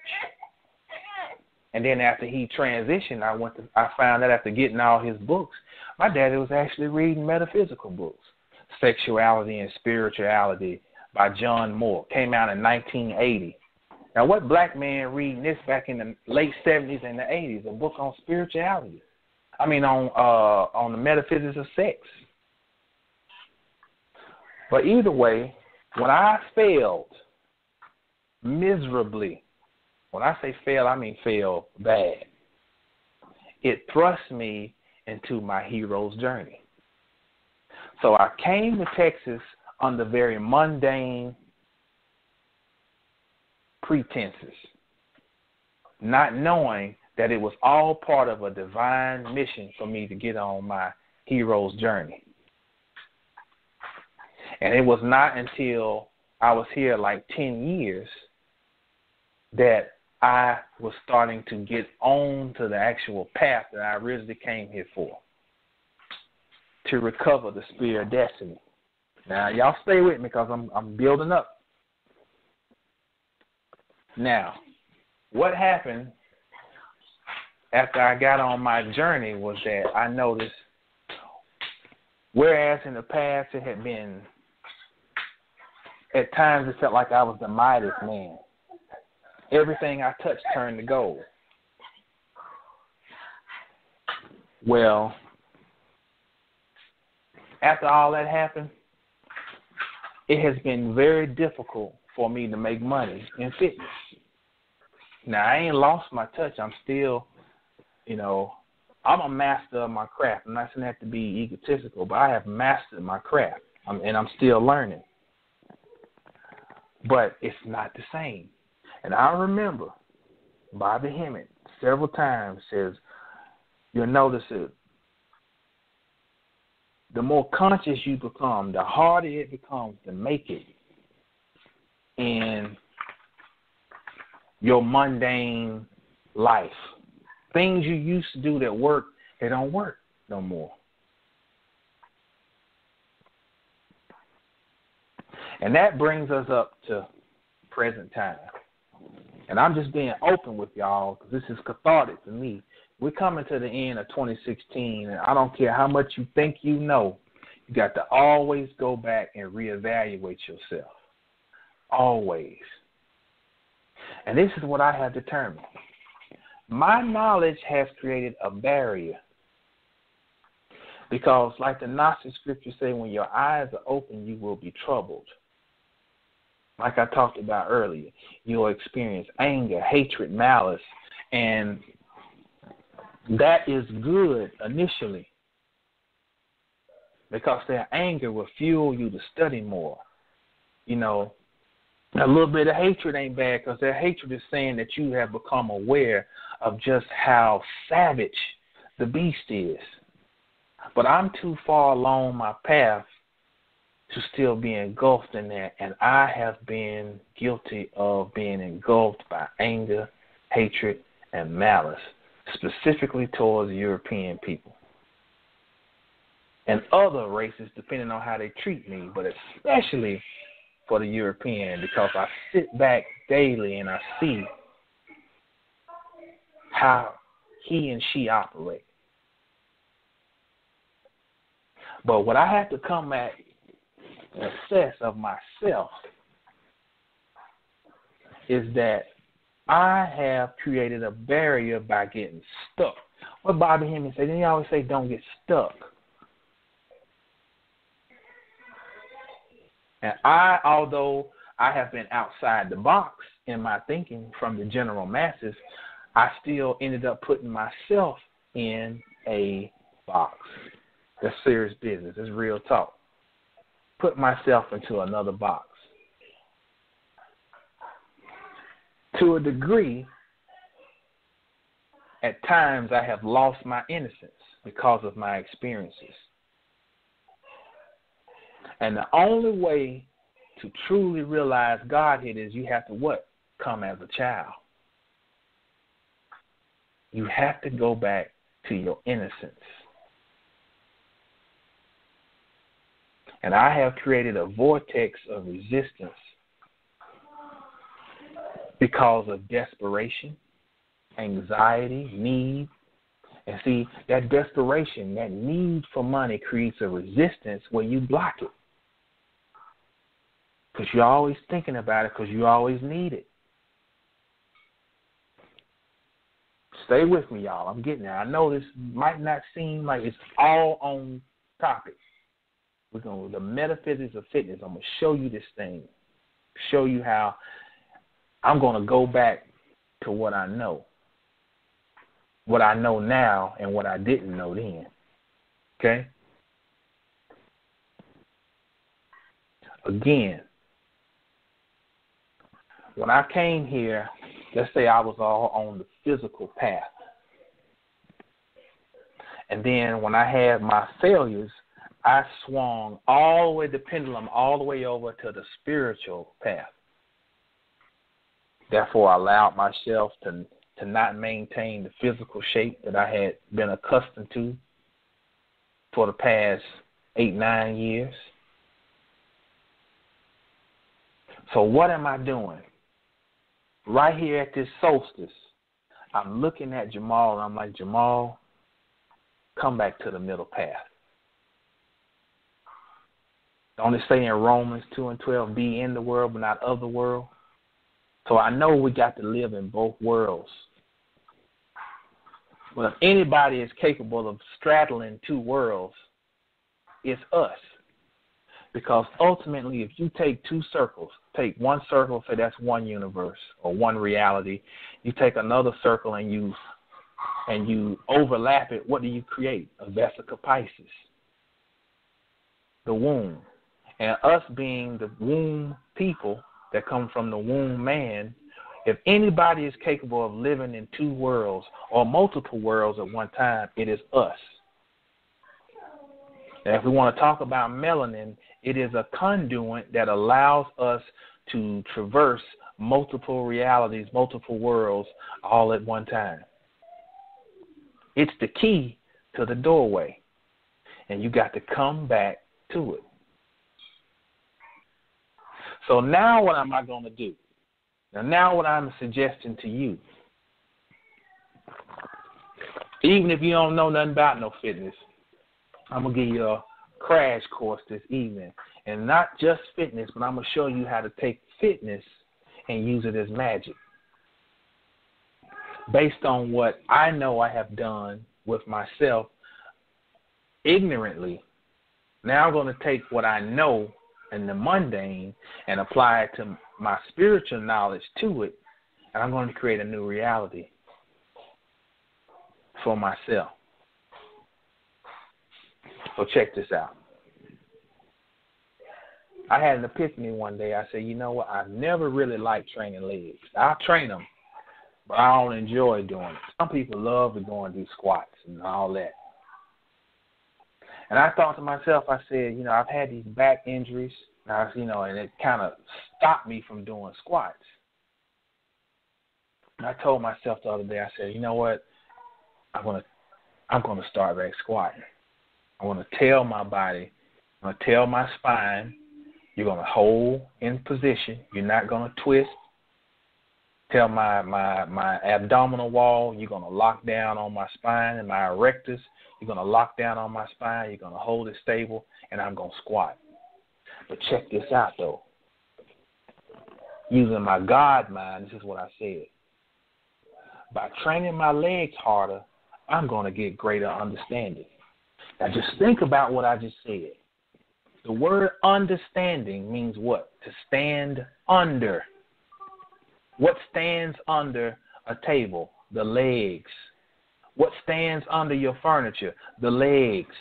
And then after he transitioned, I went to I found out after getting all his books, my daddy was actually reading metaphysical books, Sexuality and Spirituality by John Moore, came out in 1980. Now, what black man reading this back in the late 70s and the 80s? A book on spirituality. I mean, on uh, on the metaphysics of sex. But either way, when I failed miserably, when I say fail, I mean fail bad, it thrust me into my hero's journey. So I came to Texas under very mundane pretenses, not knowing that it was all part of a divine mission for me to get on my hero's journey. And it was not until I was here like 10 years that I was starting to get on to the actual path that I originally came here for to recover the spirit of destiny. Now, y'all stay with me because I'm, I'm building up. Now, what happened after I got on my journey was that I noticed, whereas in the past it had been at times it felt like I was the mightiest man. Everything I touched turned to gold. Well, after all that happened, it has been very difficult for me to make money in fitness. Now I ain't lost my touch. I'm still, you know, I'm a master of my craft. I'm not saying that to be egotistical, but I have mastered my craft, I'm, and I'm still learning. But it's not the same. And I remember Bobby Hemmitt several times says, you'll notice it. The more conscious you become, the harder it becomes to make it in your mundane life. Things you used to do that work, they don't work no more. And that brings us up to present time. And I'm just being open with y'all because this is cathartic to me. We're coming to the end of 2016, and I don't care how much you think you know, you got to always go back and reevaluate yourself. Always. And this is what I have determined. My knowledge has created a barrier. Because, like the Gnostic scriptures say, when your eyes are open, you will be troubled. Like I talked about earlier, you'll experience anger, hatred, malice, and that is good initially because that anger will fuel you to study more. You know, a little bit of hatred ain't bad because that hatred is saying that you have become aware of just how savage the beast is. But I'm too far along my path to still be engulfed in that, and I have been guilty of being engulfed by anger, hatred, and malice, specifically towards European people and other races, depending on how they treat me, but especially for the European because I sit back daily and I see how he and she operate. But what I have to come at assess of myself is that I have created a barrier by getting stuck. What Bobby Hemmitt said, then he always say, don't get stuck. And I, although I have been outside the box in my thinking from the general masses, I still ended up putting myself in a box. That's serious business. It's real talk. Put myself into another box. To a degree, at times I have lost my innocence because of my experiences. And the only way to truly realize Godhead is you have to what? Come as a child. You have to go back to your innocence. And I have created a vortex of resistance because of desperation, anxiety, need. And see, that desperation, that need for money creates a resistance where you block it. Because you're always thinking about it because you always need it. Stay with me, y'all. I'm getting there. I know this might not seem like it's all on topic. We're going to the metaphysics of fitness. I'm going to show you this thing. Show you how I'm going to go back to what I know. What I know now and what I didn't know then. Okay? Again, when I came here, let's say I was all on the physical path. And then when I had my failures, I swung all the way the pendulum all the way over to the spiritual path. Therefore, I allowed myself to to not maintain the physical shape that I had been accustomed to for the past eight, nine years. So, what am I doing? right here at this solstice, I'm looking at Jamal and I'm like, Jamal, come back to the middle path. Don't it say in Romans 2 and 12, be in the world but not of the world? So I know we got to live in both worlds. Well, if anybody is capable of straddling two worlds, it's us. Because ultimately, if you take two circles, take one circle, say that's one universe or one reality, you take another circle and you and you overlap it, what do you create? A vesica piscis, the womb. And us being the womb people that come from the womb man, if anybody is capable of living in two worlds or multiple worlds at one time, it is us. And if we want to talk about melanin, it is a conduit that allows us to traverse multiple realities, multiple worlds all at one time. It's the key to the doorway. And you got to come back to it. So now what am I going to do? Now, now what I'm suggesting to you, even if you don't know nothing about no fitness, I'm going to give you a crash course this evening. And not just fitness, but I'm going to show you how to take fitness and use it as magic. Based on what I know I have done with myself ignorantly, now I'm going to take what I know in the mundane and apply it to my spiritual knowledge to it, and I'm going to create a new reality for myself. So check this out. I had an epiphany one day. I said, you know what? I've never really liked training legs. I'll train them, but I don't enjoy doing it. Some people love to go and do squats and all that. And I thought to myself, I said, you know, I've had these back injuries, I, you know, and it kind of stopped me from doing squats. And I told myself the other day, I said, you know what? I'm gonna, I'm gonna start back squatting. I want to tell my body, I'm gonna tell my spine, you're gonna hold in position. You're not gonna twist. Tell my my my abdominal wall, you're gonna lock down on my spine and my erectors. You're going to lock down on my spine. You're going to hold it stable, and I'm going to squat. But check this out, though. Using my God mind, this is what I said. By training my legs harder, I'm going to get greater understanding. Now, just think about what I just said. The word understanding means what? To stand under. What stands under a table? The legs. What stands under your furniture? The legs.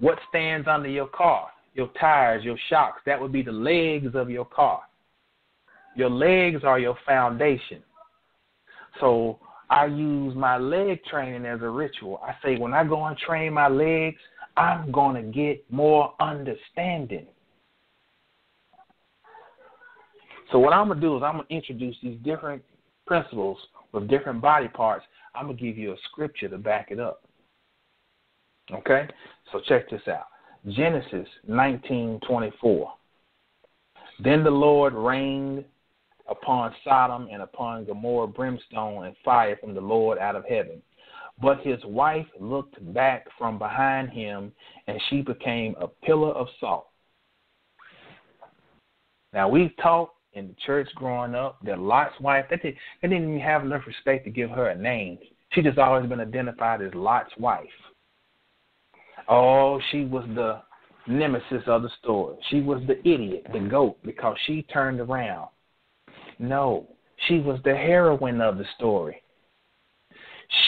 What stands under your car? Your tires, your shocks. That would be the legs of your car. Your legs are your foundation. So I use my leg training as a ritual. I say when I go and train my legs, I'm going to get more understanding. So what I'm going to do is I'm going to introduce these different principles with different body parts, I'm going to give you a scripture to back it up. Okay? So check this out. Genesis 19:24. Then the Lord rained upon Sodom and upon Gomorrah brimstone and fire from the Lord out of heaven. But his wife looked back from behind him, and she became a pillar of salt. Now, we've talked in the church growing up that Lot's wife, they, did, they didn't even have enough respect to give her a name. She just always been identified as Lot's wife. Oh, she was the nemesis of the story. She was the idiot, the goat, because she turned around. No, she was the heroine of the story.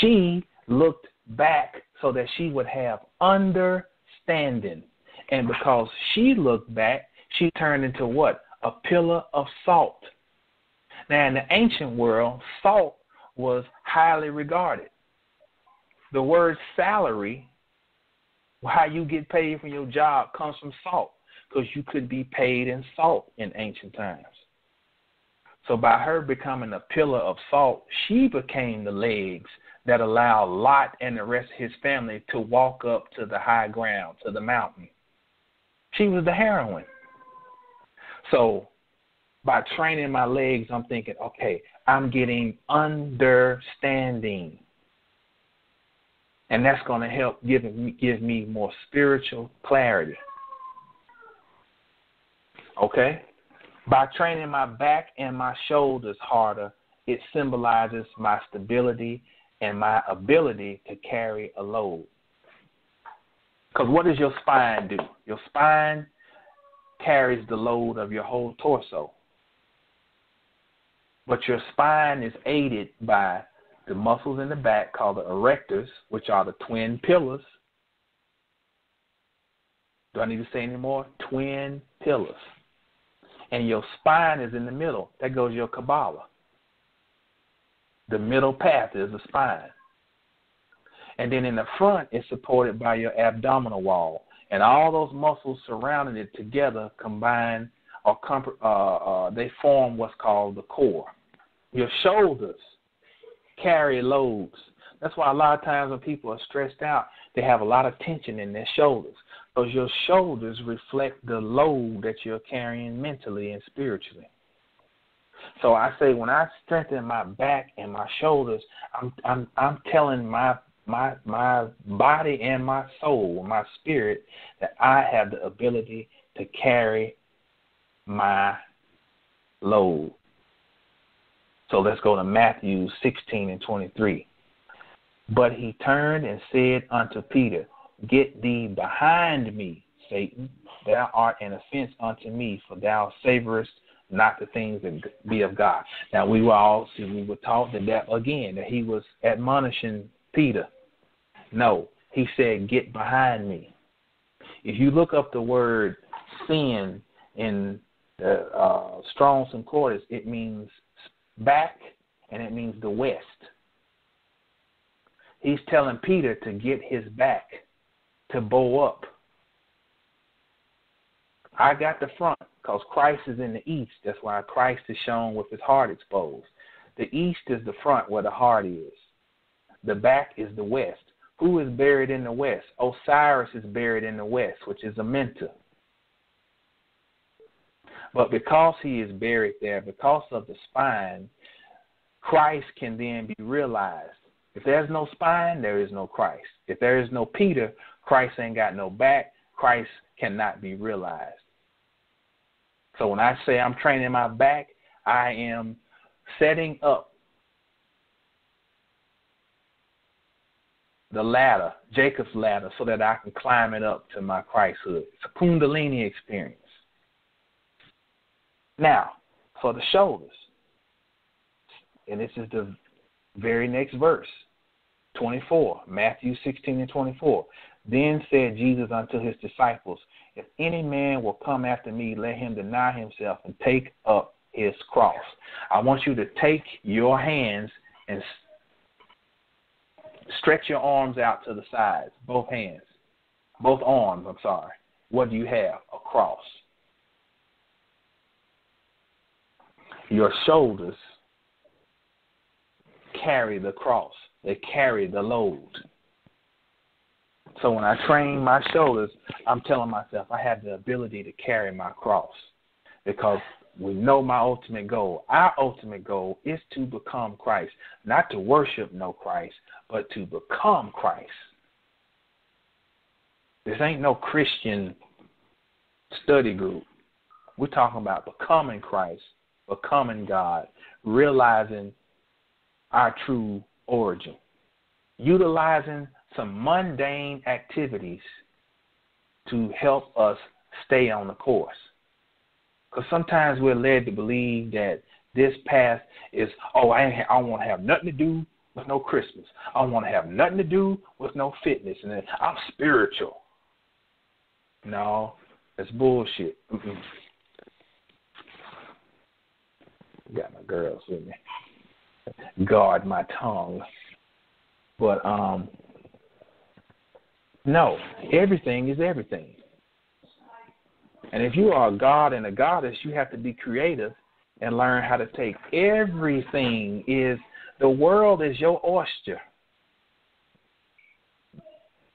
She looked back so that she would have understanding. And because she looked back, she turned into what? A pillar of salt. Now, in the ancient world, salt was highly regarded. The word salary, how you get paid for your job, comes from salt because you could be paid in salt in ancient times. So, by her becoming a pillar of salt, she became the legs that allowed Lot and the rest of his family to walk up to the high ground, to the mountain. She was the heroine. So by training my legs, I'm thinking, okay, I'm getting understanding. And that's going to help give me, give me more spiritual clarity. Okay? By training my back and my shoulders harder, it symbolizes my stability and my ability to carry a load. Because what does your spine do? Your spine carries the load of your whole torso. But your spine is aided by the muscles in the back called the erectors, which are the twin pillars. Do I need to say any more? Twin pillars. And your spine is in the middle. That goes your Kabbalah. The middle path is the spine. And then in the front, it's supported by your abdominal wall. And all those muscles surrounding it together combine or comp- uh, uh, they form what's called the core. Your shoulders carry loads. That's why a lot of times when people are stressed out, they have a lot of tension in their shoulders. Because your shoulders reflect the load that you're carrying mentally and spiritually. So I say when I strengthen my back and my shoulders, I'm I'm I'm telling my my my body and my soul, my spirit, that I have the ability to carry my load. So let's go to Matthew 16 and 23. But he turned and said unto Peter, Get thee behind me, Satan. Thou art an offense unto me, for thou savorest not the things that be of God. Now we were all see we were taught that, that again that he was admonishing Peter. No, he said, "Get behind me." If you look up the word sin in the uh, Strong's Concordance, it means back and it means the west. He's telling Peter to get his back, to bow up. I got the front because Christ is in the east. That's why Christ is shown with his heart exposed. The east is the front where the heart is. The back is the west. Who is buried in the west? Osiris is buried in the west, which is Amenta. But because he is buried there, because of the spine, Christ can then be realized. If there's no spine, there is no Christ. If there is no Peter, Christ ain't got no back. Christ cannot be realized. So when I say I'm training my back, I am setting up the ladder, Jacob's ladder, so that I can climb it up to my Christhood. It's a Kundalini experience. Now, for the shoulders, and this is the very next verse, 24, Matthew 16 and 24. Then said Jesus unto his disciples, If any man will come after me, let him deny himself and take up his cross. I want you to take your hands and stretch your arms out to the sides, both hands, both arms, I'm sorry. What do you have? A cross. Your shoulders carry the cross, they carry the load. So when I train my shoulders, I'm telling myself I have the ability to carry my cross because we know my ultimate goal. Our ultimate goal is to become Christ, not to worship no Christ, but to become Christ. This ain't no Christian study group. We're talking about becoming Christ, becoming God, realizing our true origin, utilizing some mundane activities to help us stay on the course. Because sometimes we're led to believe that this path is, oh, I, I want to have nothing to do with no Christmas. I want to have nothing to do with no fitness. And I'm spiritual. No, that's bullshit. Got my girls with me. Guard my tongue. But um no, everything is everything. And if you are a god and a goddess, you have to be creative and learn how to take everything is the world is your oyster.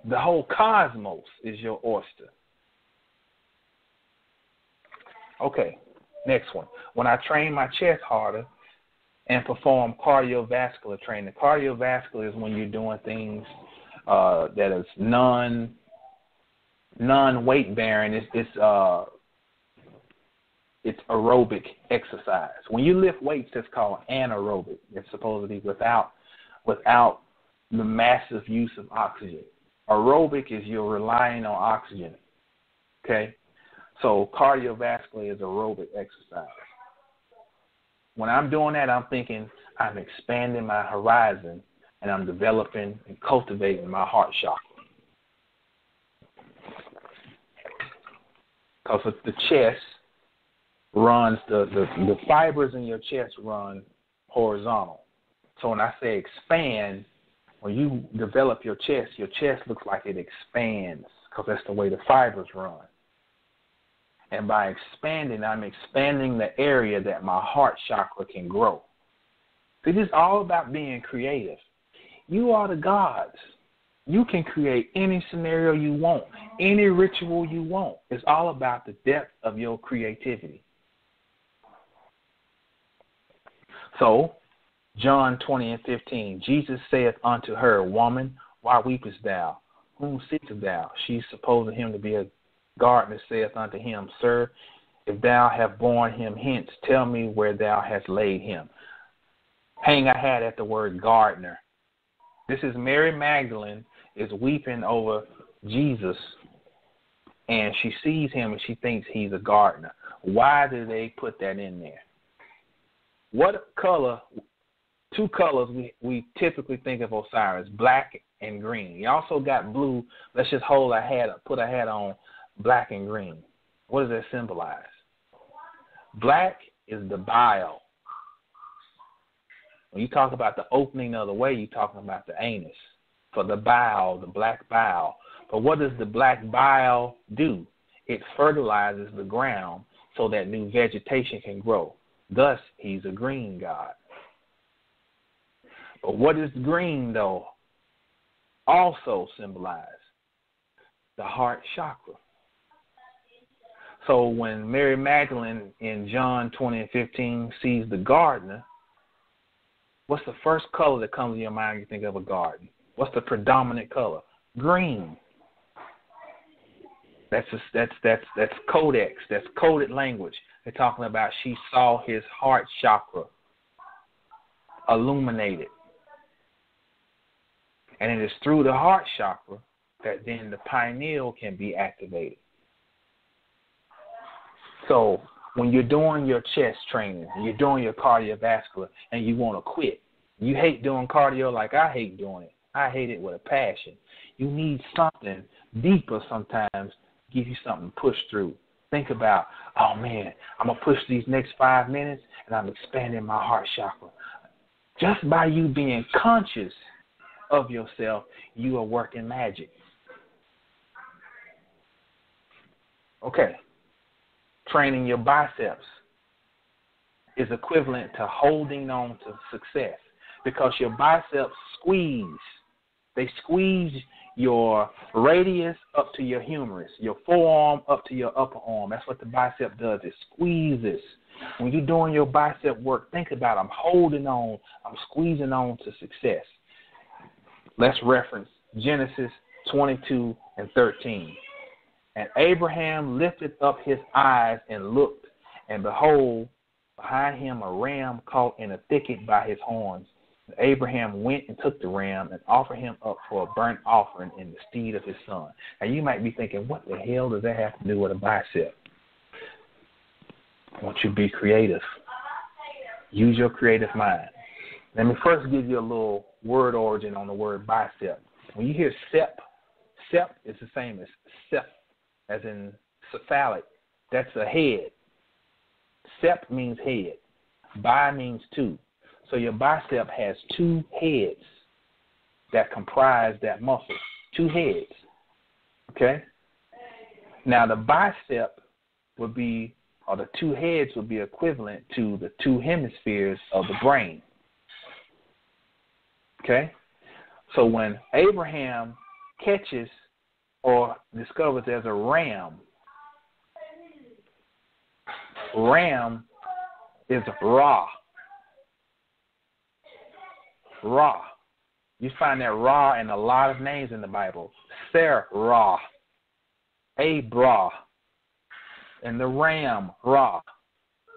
The whole cosmos is your oyster. Okay, next one. When I train my chest harder and perform cardiovascular training, cardiovascular is when you're doing things uh, that is non non weight bearing. It's, it's uh, it's aerobic exercise. When you lift weights, it's called anaerobic. It's supposed to be without without the massive use of oxygen. Aerobic is you're relying on oxygen. Okay? So cardiovascular is aerobic exercise. When I'm doing that, I'm thinking I'm expanding my horizon and I'm developing and cultivating my heart chakra. Because the chest runs, the, the, the fibers in your chest run horizontal. So when I say expand, when you develop your chest, your chest looks like it expands because that's the way the fibers run. And by expanding, I'm expanding the area that my heart chakra can grow. See, this is all about being creative. You are the gods. You can create any scenario you want, any ritual you want. It's all about the depth of your creativity. So, John 20 and 15, Jesus saith unto her, Woman, why weepest thou? Whom seekest thou? She supposing him to be a gardener, saith unto him, Sir, if thou have borne him hence, tell me where thou hast laid him. Hang I had at the word gardener. This is Mary Magdalene is weeping over Jesus, and she sees him and she thinks he's a gardener. Why do they put that in there? What color two colors we, we typically think of Osiris, black and green. You also got blue. Let's just hold a hat put a hat on black and green. What does that symbolize? Black is the bile. When you talk about the opening of the way, you're talking about the anus. For the bile, the black bile. But what does the black bile do? It fertilizes the ground so that new vegetation can grow. Thus, he's a green god. But what is green, though, also symbolize the heart chakra. So when Mary Magdalene in John 20 and 15 sees the gardener, what's the first color that comes to your mind when you think of a garden? What's the predominant color? Green. That's a, that's that's that's codex. That's coded language. They're talking about she saw his heart chakra illuminated. And it is through the heart chakra that then the pineal can be activated. So when you're doing your chest training, you're doing your cardiovascular, and you want to quit, you hate doing cardio like I hate doing it. I hate it with a passion. You need something deeper sometimes, give you something to push through. Think about, oh man, I'm gonna push these next five minutes, and I'm expanding my heart chakra. Just by you being conscious of yourself, you are working magic. Okay. Training your biceps is equivalent to holding on to success because your biceps squeeze. They squeeze your radius up to your humerus, your forearm up to your upper arm. That's what the bicep does. It squeezes. When you're doing your bicep work, think about I'm holding on, I'm squeezing on to success. Let's reference Genesis 22 and 13. And Abraham lifted up his eyes and looked, and behold, behind him a ram caught in a thicket by his horns. Abraham went and took the ram and offered him up for a burnt offering in the stead of his son. Now you might be thinking, what the hell does that have to do with a bicep? I want you to be creative. Use your creative mind. Let me first give you a little word origin on the word bicep. When you hear sep, sep is the same as sep, as in cephalic. That's a head. Sep means head. Bi means two. So your bicep has two heads that comprise that muscle. Two heads. Okay? Now the bicep would be, or the two heads would be equivalent to the two hemispheres of the brain. Okay? So when Abraham catches or discovers there's a ram, ram is Ra. Ra. You find that Ra in a lot of names in the Bible. Sarah, Abra, and the ram, Ra.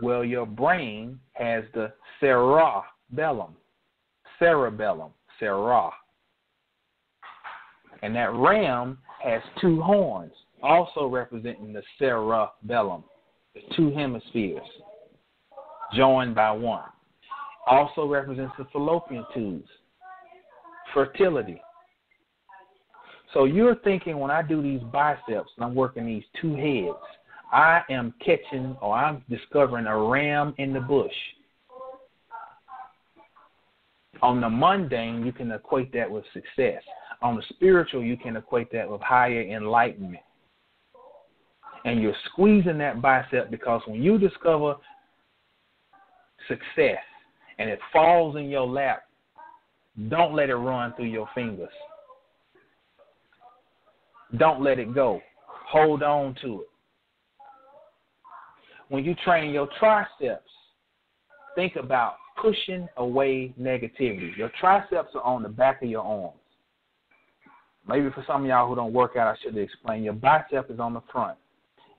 Well, your brain has the cerebellum, cerebellum, cera. And that ram has two horns, also representing the cerebellum, the two hemispheres, joined by one. Also represents the fallopian tubes, fertility. So you're thinking when I do these biceps and I'm working these two heads, I am catching or I'm discovering a ram in the bush. On the mundane, you can equate that with success. On the spiritual, you can equate that with higher enlightenment. And you're squeezing that bicep because when you discover success and it falls in your lap, don't let it run through your fingers. Don't let it go. Hold on to it. When you train your triceps, think about pushing away negativity. Your triceps are on the back of your arms. Maybe for some of y'all who don't work out, I should explain. Your bicep is on the front.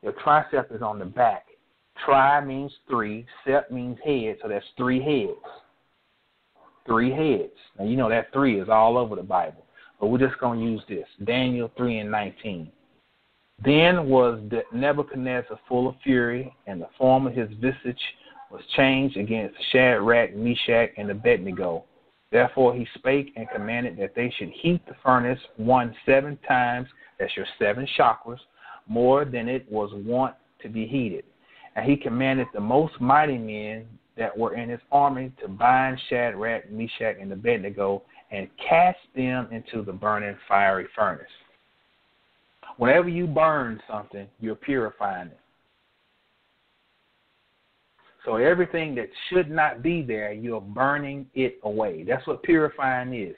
Your tricep is on the back. Tri means three. Sep means head, so that's three heads. Three heads. Now you know that three is all over the Bible, but we're just going to use this. Daniel 3 and 19. Then was Nebuchadnezzar full of fury, and the form of his visage was changed against Shadrach, Meshach, and Abednego. Therefore he spake and commanded that they should heat the furnace one seven times, that's your seven chakras, more than it was wont to be heated. And he commanded the most mighty men that were in his army to bind Shadrach, Meshach, and Abednego and cast them into the burning fiery furnace. Whenever you burn something, you're purifying it. So everything that should not be there, you're burning it away. That's what purifying is.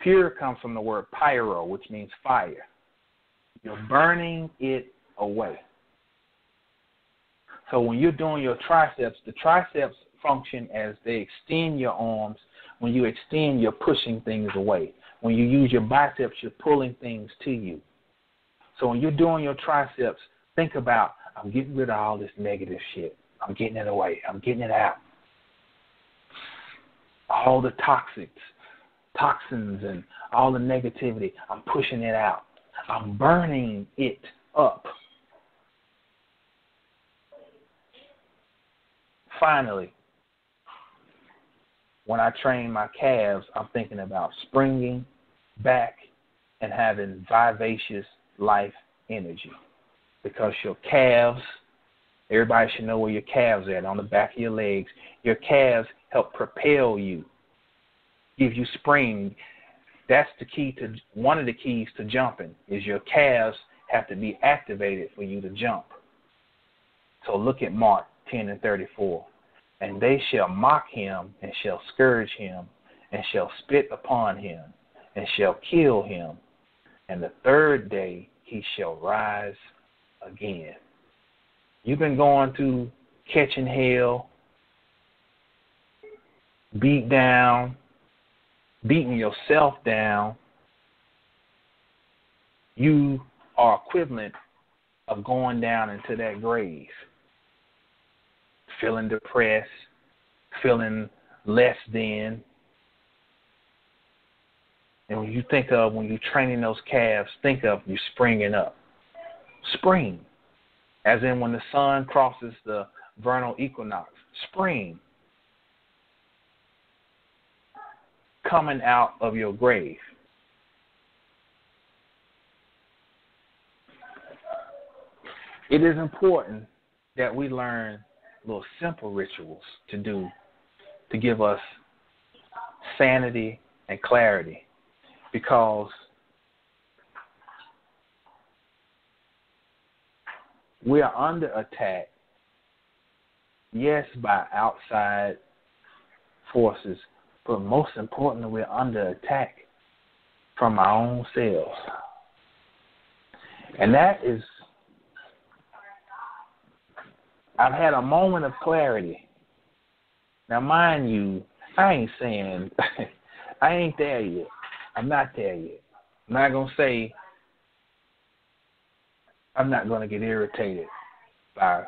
Pure comes from the word pyro, which means fire. You're burning it away. So when you're doing your triceps, the triceps function as they extend your arms. When you extend, you're pushing things away. When you use your biceps, you're pulling things to you. So when you're doing your triceps, think about I'm getting rid of all this negative shit. I'm getting it away. I'm getting it out. All the toxics, toxins, and all the negativity, I'm pushing it out. I'm burning it up. Finally, when I train my calves, I'm thinking about springing back and having vivacious life energy because your calves, everybody should know where your calves are at on the back of your legs. Your calves help propel you, give you spring. That's the key to one of the keys to jumping is your calves have to be activated for you to jump. So look at Mark 10 and 34. And they shall mock him and shall scourge him and shall spit upon him and shall kill him. And the third day he shall rise again. You've been going through catching hell, beat down, beating yourself down. You are equivalent of going down into that grave, feeling depressed, feeling less than. And when you think of when you're training those calves, think of you springing up spring, as in when the sun crosses the vernal equinox, spring, coming out of your grave. It is important that we learn little simple rituals to do to give us sanity and clarity because we are under attack, yes, by outside forces, but most importantly, we're under attack from our own selves. And that is, I've had a moment of clarity. Now, mind you, I ain't saying, I ain't there yet. I'm not there yet. I'm not going to say I'm not going to get irritated by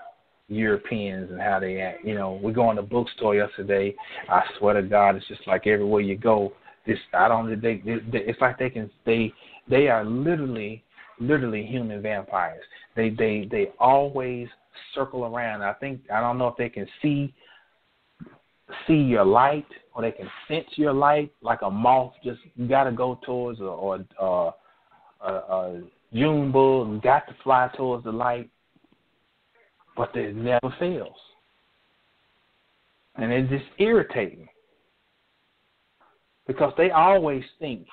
Europeans and how they act. You know, we go in the bookstore yesterday. I swear to God, it's just like everywhere you go. This I don't. They, they it's like they can. They they are literally literally human vampires. They they they always circle around. I think I don't know if they can see see your light or they can sense your light like a moth just got to go towards or, or uh, a, June bug got to fly towards the light, but it never fails. And it's just irritating because they always think.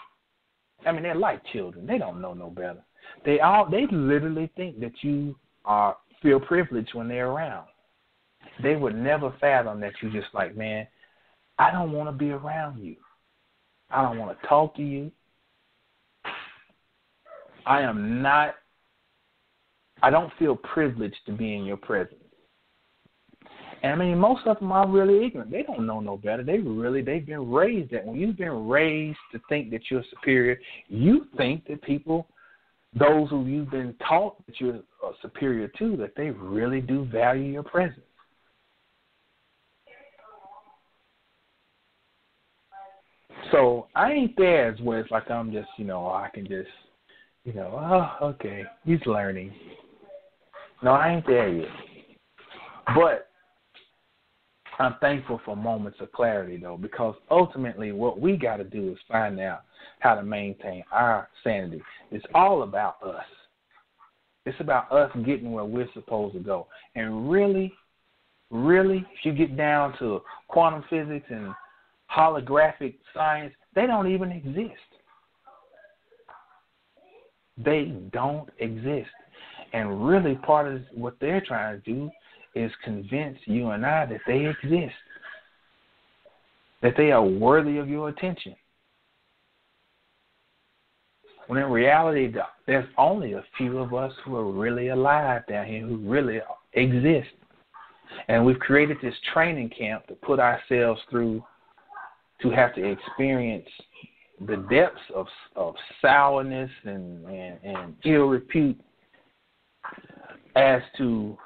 I mean, they're like children; they don't know no better. They all they literally think that you are feel privileged when they're around. They would never fathom that you just like, man, I don't want to be around you. I don't want to talk to you. I am not I don't feel privileged to be in your presence. And I mean, most of them are really ignorant. They don't know no better. They really they've been raised that when you've been raised to think that you're superior, you think that people, those who you've been taught that you're uh, superior to, that they really do value your presence. So I ain't there as where it's like I'm just, you know, I can just, you know, oh, okay, he's learning. No, I ain't there yet. But I'm thankful for moments of clarity, though, because ultimately what we got to do is find out how to maintain our sanity. It's all about us. It's about us getting where we're supposed to go. And really, really, if you get down to quantum physics and holographic science, they don't even exist. They don't exist. And really, part of what they're trying to do is convince you and I that they exist, that they are worthy of your attention. When in reality, there's only a few of us who are really alive down here, who really exist. And we've created this training camp to put ourselves through to have to experience the depths of of sourness and, and, and ill repute as to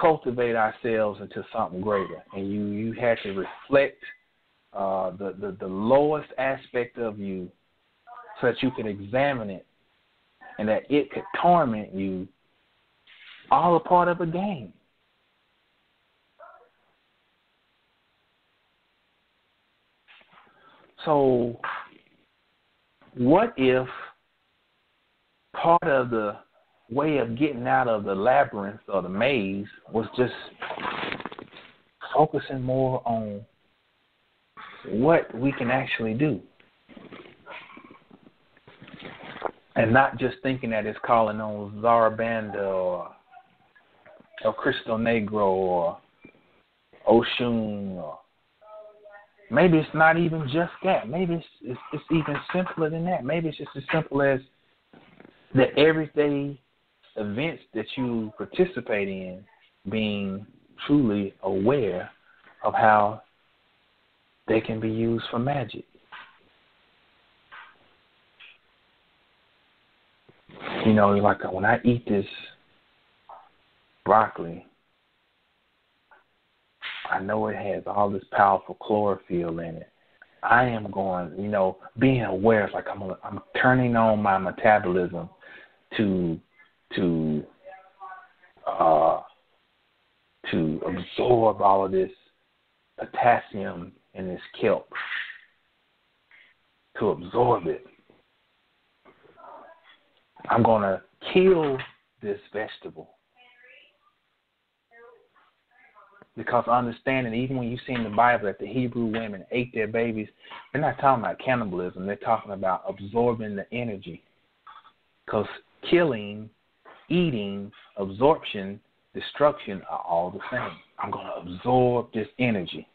cultivate ourselves into something greater. And you you had to reflect uh, the, the the lowest aspect of you so that you could examine it and that it could torment you all a part of a game. So, what if part of the way of getting out of the labyrinth or the maze was just focusing more on what we can actually do? And not just thinking that it's calling on Zarabanda or El Cristo Negro or Oshun or Maybe it's not even just that. Maybe it's, it's, it's even simpler than that. Maybe it's just as simple as the everyday events that you participate in being truly aware of how they can be used for magic. You know, like when I eat this broccoli, I know it has all this powerful chlorophyll in it. I am going, you know, being aware. It's like I'm, I'm turning on my metabolism to, to, uh, to absorb all of this potassium in this kelp, to absorb it. I'm going to kill this vegetable Because understanding, even when you see in the Bible that the Hebrew women ate their babies, they're not talking about cannibalism. They're talking about absorbing the energy. Because killing, eating, absorption, destruction are all the same. I'm going to absorb this energy.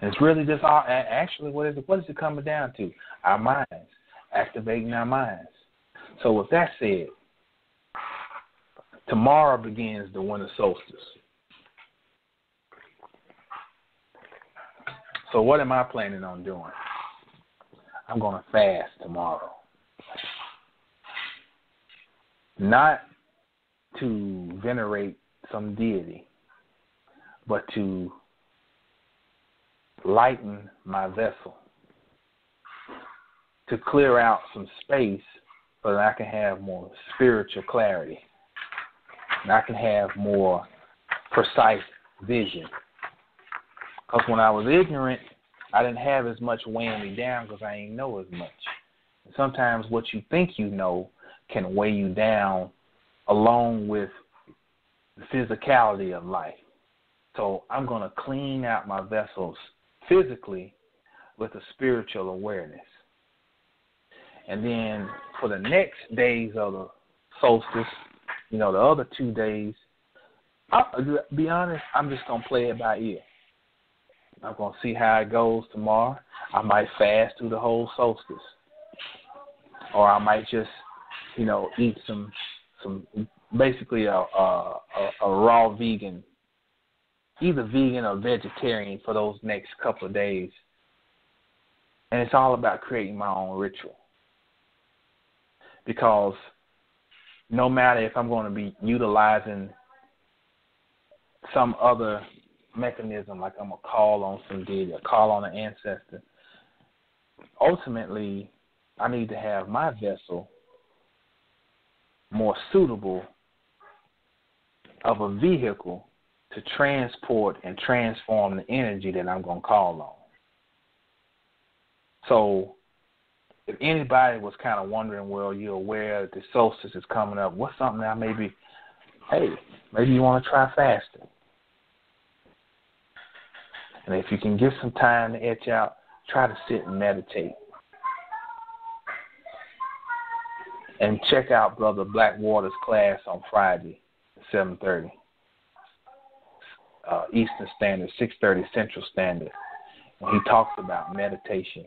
And it's really just all, actually, what is it? What is it coming down to? Our minds, activating our minds. So, with that said, Tomorrow begins the winter solstice. So, what am I planning on doing? I'm going to fast tomorrow. Not to venerate some deity, but to lighten my vessel, to clear out some space so that I can have more spiritual clarity and I can have more precise vision. Because when I was ignorant, I didn't have as much weighing me down because I ain't know as much. And sometimes what you think you know can weigh you down along with the physicality of life. So I'm going to clean out my vessels physically with a spiritual awareness. And then for the next days of the solstice, you know, the other two days, I'll be honest, I'm just going to play it by ear. I'm going to see how it goes tomorrow. I might fast through the whole solstice. Or I might just, you know, eat some some basically a a, a raw vegan, either vegan or vegetarian for those next couple of days. And it's all about creating my own ritual. Because no matter if I'm going to be utilizing some other mechanism, like I'm gonna call on some deity, or call on an ancestor. Ultimately, I need to have my vessel more suitable of a vehicle to transport and transform the energy that I'm going to call on. So, if anybody was kind of wondering, well, you're aware that the solstice is coming up, what's something that maybe, hey, maybe you want to try fasting? And if you can give some time to etch out, try to sit and meditate. And check out Brother Blackwater's class on Friday, 7:30 uh, Eastern Standard, 6:30 Central Standard. He talks about meditation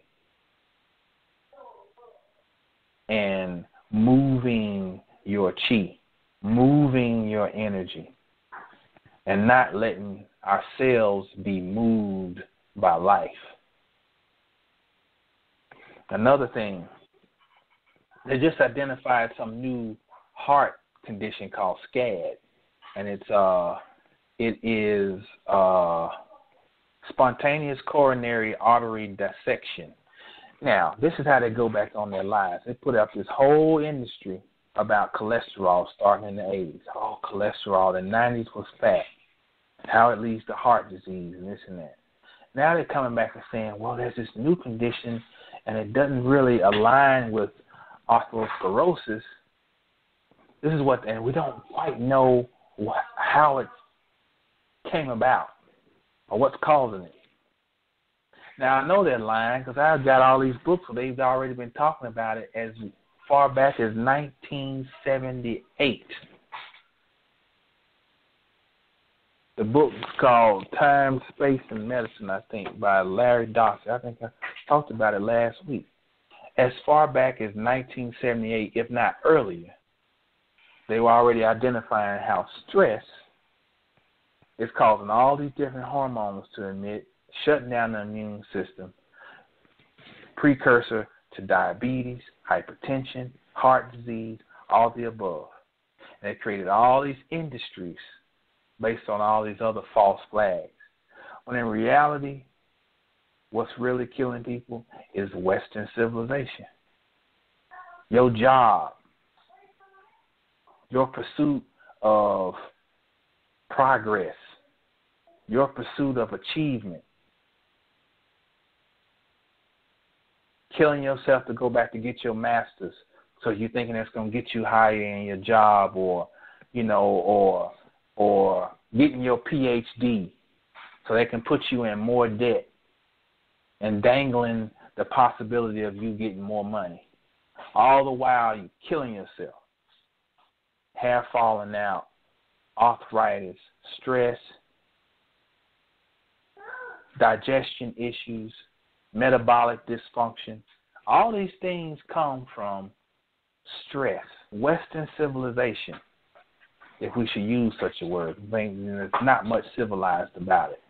and moving your chi, moving your energy, and not letting ourselves be moved by life. Another thing, they just identified some new heart condition called SCAD, and it's uh, it is uh, spontaneous coronary artery dissection. Now, this is how they go back on their lives. They put up this whole industry about cholesterol starting in the 80s. Oh, cholesterol. The 90s was fat how it leads to heart disease and this and that. Now they're coming back and saying, well, there's this new condition and it doesn't really align with atherosclerosis. This is what, and we don't quite know what, how it came about or what's causing it. Now I know they're lying because I've got all these books where they've already been talking about it as far back as 1978. the book's called Time, Space, and Medicine, I think, by Larry Dossey. I think I talked about it last week. As far back as 1978, if not earlier, they were already identifying how stress is causing all these different hormones to emit, shutting down the immune system, precursor to diabetes, hypertension, heart disease, all the above. And they created all these industries based on all these other false flags. When in reality, what's really killing people is Western civilization. Your job, your pursuit of progress, your pursuit of achievement, killing yourself to go back to get your master's so you're thinking that's going to get you higher in your job or you know or or getting your PhD so they can put you in more debt and dangling the possibility of you getting more money. All the while you're killing yourself. Hair falling out, arthritis, stress, digestion issues, metabolic dysfunction. All these things come from stress. Western civilization if we should use such a word. There's not much civilized about it.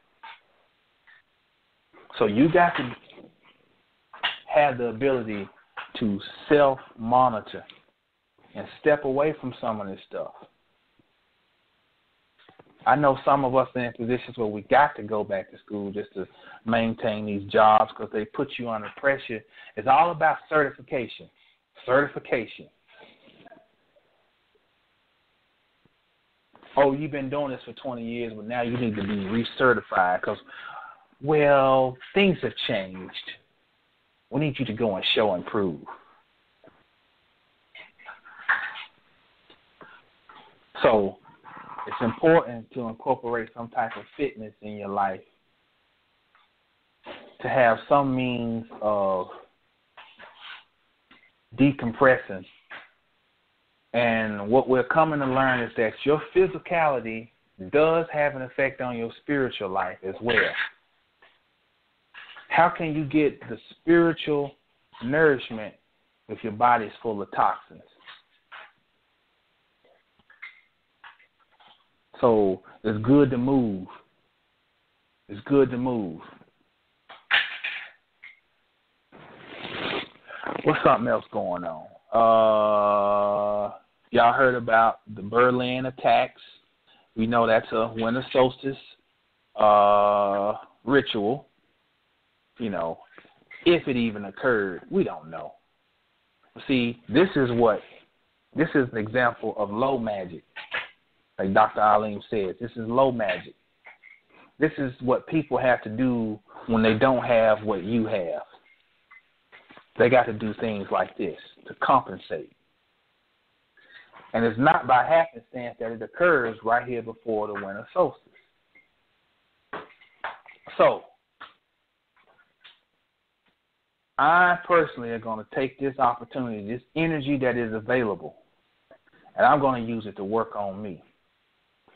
So you got to have the ability to self monitor and step away from some of this stuff. I know some of us are in positions where we got to go back to school just to maintain these jobs because they put you under pressure. It's all about certification. Certification. Oh, you've been doing this for 20 years, but now you need to be recertified because, well, things have changed. We need you to go and show and prove. So it's important to incorporate some type of fitness in your life to have some means of decompressing. And what we're coming to learn is that your physicality does have an effect on your spiritual life as well. How can you get the spiritual nourishment if your body's full of toxins? So it's good to move. It's good to move. What's something else going on? Uh, y'all heard about the Berlin attacks. We know that's a winter solstice uh, ritual. You know, if it even occurred, we don't know. See, this is what this is an example of low magic like Dr. Alim says, this is low magic. This is what people have to do when they don't have what you have. They got to do things like this to compensate. And it's not by happenstance that it occurs right here before the winter solstice. So, I personally are going to take this opportunity, this energy that is available, and I'm going to use it to work on me.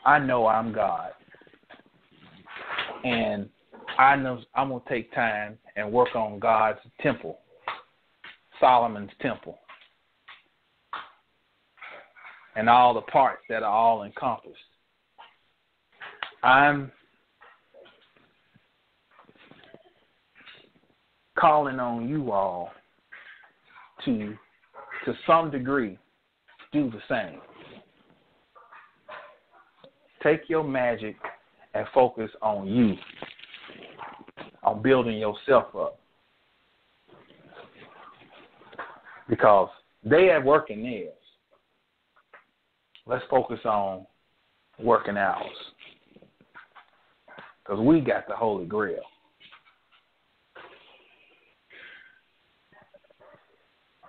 I know I'm God. And I know I'm going to take time and work on God's temple, Solomon's temple, and all the parts that are all encompassed. I'm calling on you all to to some degree do the same. Take your magic and focus on you, on building yourself up. Because they are working theirs. Let's focus on working ours. Because we got the Holy Grail.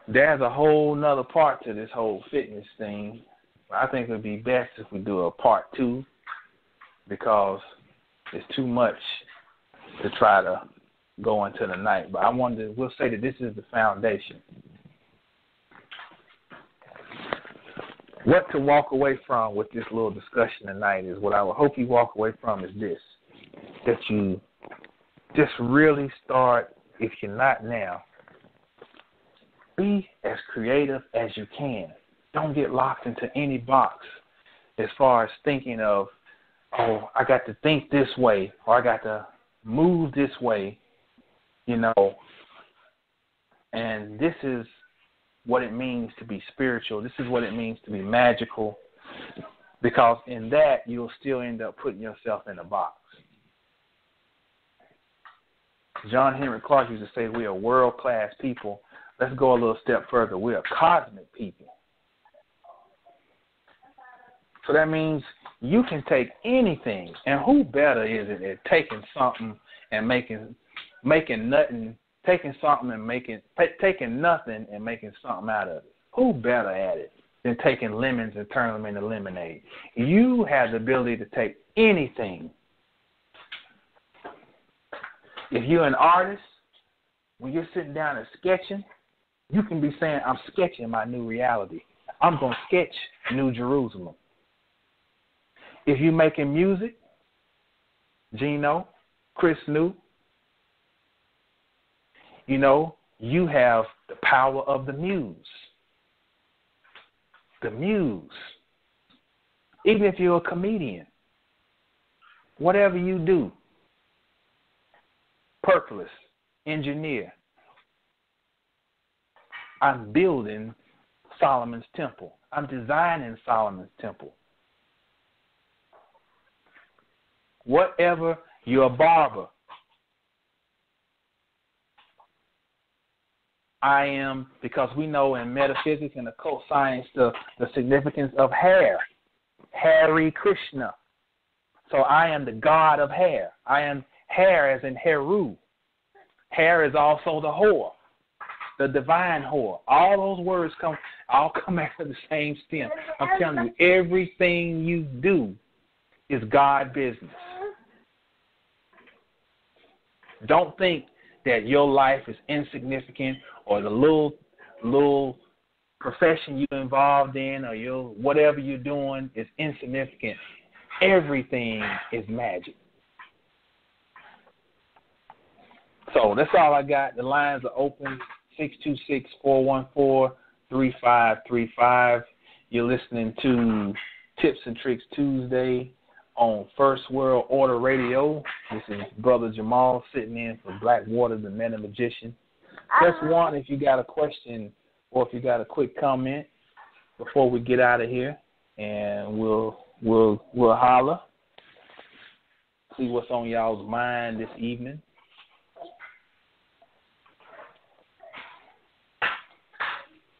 There's a whole nother part to this whole fitness thing I think it would be best if we do a part two because it's too much to try to go into the night. But I wanted to, we'll say that this is the foundation. What to walk away from with this little discussion tonight is what I would hope you walk away from is this that you just really start, if you're not now, be as creative as you can don't get locked into any box as far as thinking of, oh, I got to think this way or I got to move this way, you know. And this is what it means to be spiritual. This is what it means to be magical. Because in that, you'll still end up putting yourself in a box. John Henrik Clarke used to say, We are world class people. Let's go a little step further. We are cosmic people. So that means you can take anything, and who better is it at taking something and making making nothing, taking something and making taking nothing and making something out of it? Who better at it than taking lemons and turning them into lemonade? You have the ability to take anything. If you're an artist, when you're sitting down and sketching, you can be saying, I'm sketching my new reality. I'm going to sketch New Jerusalem. If you're making music, Gino, Chris New, you know, you have the power of the muse. The muse. Even if you're a comedian, whatever you do, purpose, engineer, I'm building Solomon's temple. I'm designing Solomon's temple. whatever, you're a barber. I am because we know in metaphysics and occult science the, the significance of hair. Hare Krishna. So I am the god of hair. I am hair as in Heru. Hair is also the whore, the divine whore. All those words come all come after the same stem. I'm telling you, everything you do is God business. Don't think that your life is insignificant or the little little profession you're involved in or your whatever you're doing is insignificant. Everything is magic. So that's all I got. The lines are open six two six four one four three five three five. You're listening to Tips and Tricks Tuesday on First World Order Radio. This is Brother Jamal sitting in for Blackwater the Men Magician. Press ah. one if you got a question or if you got a quick comment before we get out of here, and we'll we'll we'll holler. See what's on y'all's mind this evening.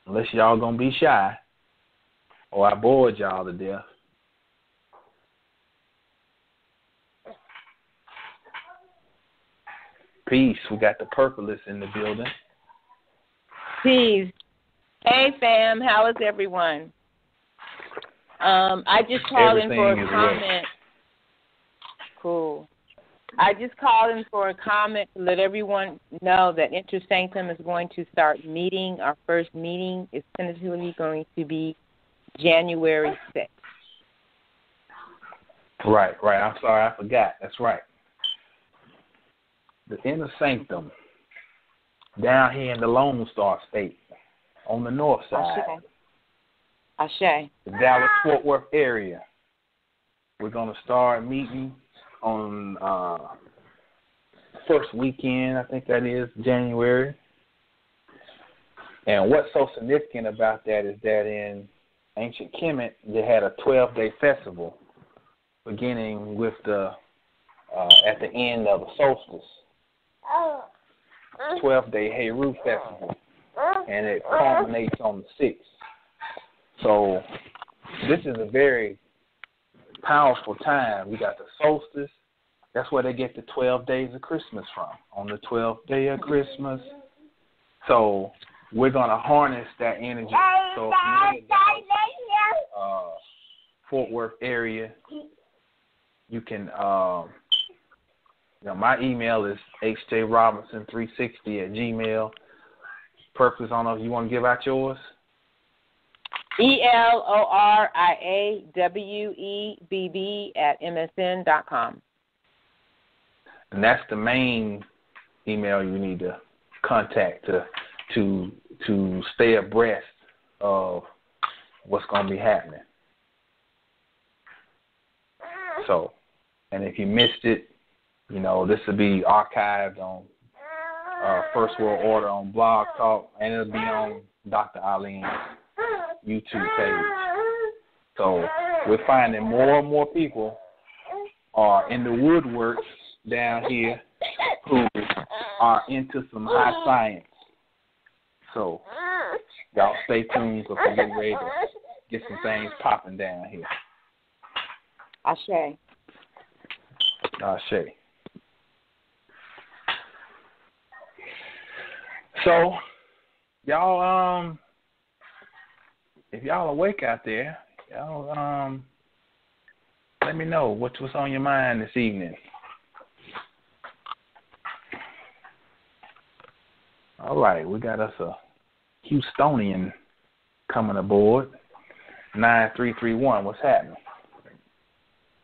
Unless y'all gonna be shy, or I bored y'all to death. Peace. We got the purpleist in the building. Peace. Hey fam, how is everyone? Um, I just called in for a comment. Cool. I just called in for a comment to let everyone know that Inner Sanctum is going to start meeting. Our first meeting is tentatively going to be January 6th. Right, right. I'm sorry, I forgot. That's right. The inner sanctum down here in the Lone Star State on the north side, Ashe. Ashe. the Dallas Fort Worth area. We're gonna start meeting on uh first weekend, I think that is January. And what's so significant about that is that in ancient Kemet they had a twelve day festival beginning with the uh, at the end of the solstice, twelve day Heru festival, and it culminates on the sixth. So this is a very powerful time. We got the solstice. That's where they get the twelve days of Christmas from. On the twelfth day of Christmas. So we're gonna harness that energy. So uh, Fort Worth area, you can um you know, my email is hjrobinson360 at gmail. Purpose, I don't know if you want to give out yours. E L O R I A W E B B at MSN dot com. And that's the main email you need to contact to to to stay abreast of what's going to be happening. So, and if you missed it, you know this will be archived on uh, First World Order on Blog Talk, and it'll be on Dr. Alim's YouTube page. So we're finding more and more people are in the woodworks down here who are into some high science. So y'all stay tuned we're getting ready to get some things popping down here. Ashe. Shay. So, y'all, um, if y'all awake out there, y'all, um, let me know what's what's on your mind this evening. All right, we got us a Houstonian coming aboard. Nine three three one. What's happening?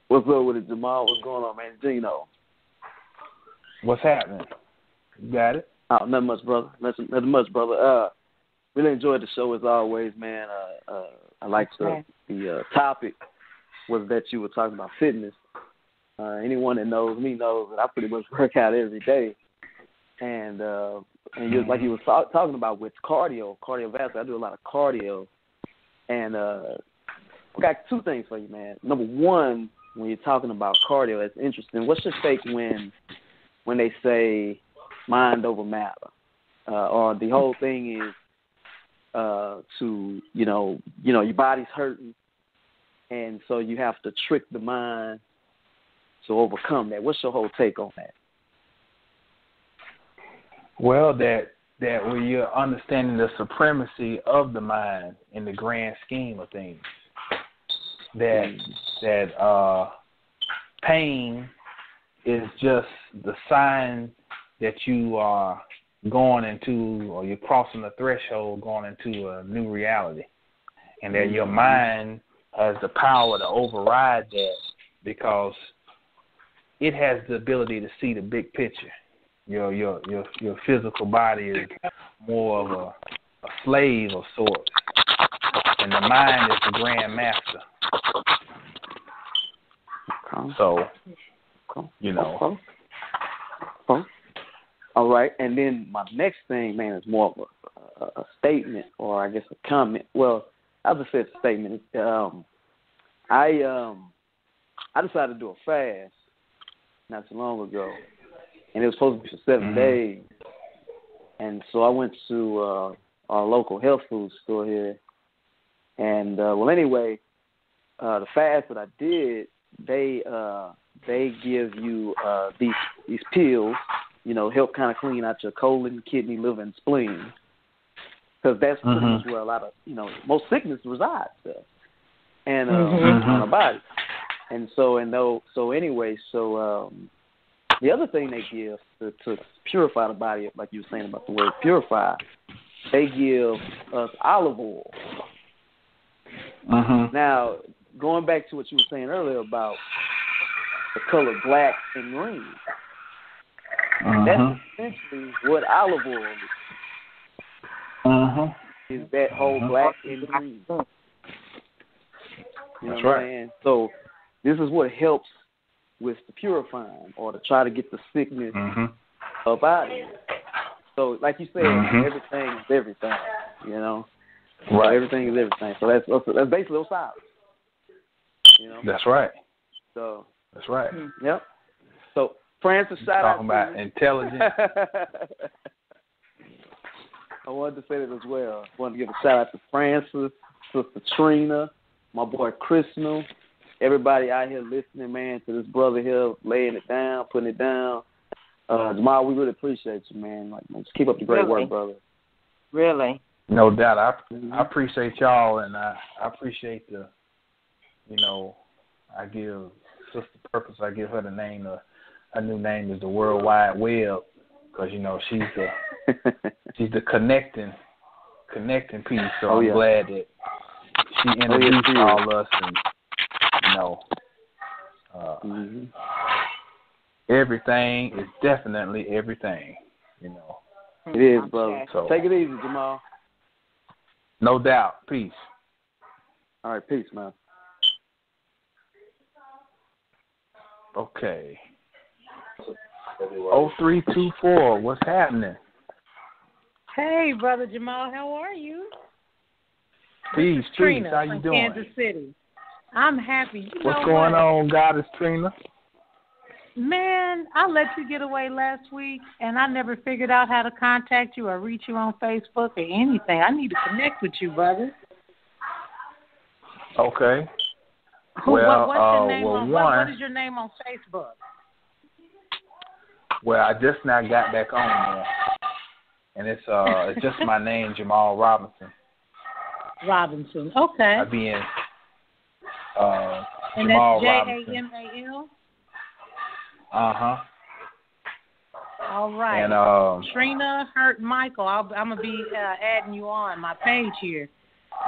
What's up with it, Jamal? What's going on, man? Gino. What's happening? You got it. Oh, nothing much, brother. Nothing, nothing much, brother. Uh, really enjoyed the show as always, man. Uh, uh, I like the the uh, topic was that you were talking about fitness. Uh, anyone that knows me knows that I pretty much work out every day, and uh, and you, like you was talk, talking about with cardio, cardiovascular. I do a lot of cardio, and uh, I got two things for you, man. Number one, when you're talking about cardio, that's interesting. What's your take when when they say mind over matter, uh, or the whole thing is uh, to you know you know your body's hurting, and so you have to trick the mind to overcome that. What's your whole take on that? Well, that that when you're understanding the supremacy of the mind in the grand scheme of things, that that uh, pain is just the sign that you are going into or you're crossing the threshold going into a new reality and that your mm-hmm. mind has the power to override that because it has the ability to see the big picture your your your your physical body is more of a, a slave of sorts and the mind is the grand master Okay. so you know Okay. Okay. All right, and then my next thing, man, is more of a, a, a statement, or I guess a comment. Well, I'll just say it's statement. Um, I um, I decided to do a fast not too long ago, and it was supposed to be for 7 Mhm. days. And so I went to uh, our local health food store here, and uh, well, anyway, uh, the fast that I did, they uh, they give you uh, these these pills, you know, help kind of clean out your colon, kidney, liver, and spleen, because that's pretty Mhm. much where a lot of you know most sickness resides there, and uh, Mhm. on the body. And so and though so anyway, so um, the other thing they give to, to purify the body, like you were saying about the word purify, they give us olive oil. mhm Now, going back to what you were saying earlier about the color black and green, mhm that's essentially what olive oil is. mhm Is that whole Mhm. black and green? You know That's what right. I'm? So this is what helps with the purifying, or to try to get the sickness mhm up out of you. So, like you said, Mhm. everything is everything. You know, So right everything is everything. So that's that's, that's basically Osiris. You know. that's right So that's right Yep. So Francis, shout out talking to about you. intelligence I wanted to say that as well. I wanted to give a shout out to Francis, Sister Trina, my boy Christian, everybody out here listening, man, to this brother here laying it down, putting it down. Uh, Jamal, we really appreciate you, man. Like, man, just keep up the great Really? work, brother. Really? No doubt. I Mhm. I appreciate y'all, and I I appreciate the, you know, I give Sister Purpose. I give her the name. Uh, her new name is the World Wide Web, because you know she's the she's the connecting connecting piece. So Oh, I'm yeah. glad that she yes, introduced she is. all us, and you know, uh, hmm everything is definitely everything. You know, It is, brother. So- Take it easy, Jamal. no doubt. Peace. All right, peace, man. Okay. Oh three two four. What's happening? Hey, brother Jamal, how are you? Peace, is peace. Trina How you doing? Kansas City. I'm happy. You What's going what? on, Goddess Trina? Man, I let you get away last week, and I never figured out how to contact you or reach you on Facebook or anything. I need to connect with you, brother. Okay. Well, what, what's uh, your name well, on what, one- what is your name on Facebook? Well, I just now got back on there, and it's uh, it's just my name, Jamal Robinson. Robinson. Okay. I be in uh, and Jamal that's J A M A L. Robinson. A M A L. Uh huh. All right. And um, Trina Hurt Michael. I'll, I'm gonna be uh, adding you on my page here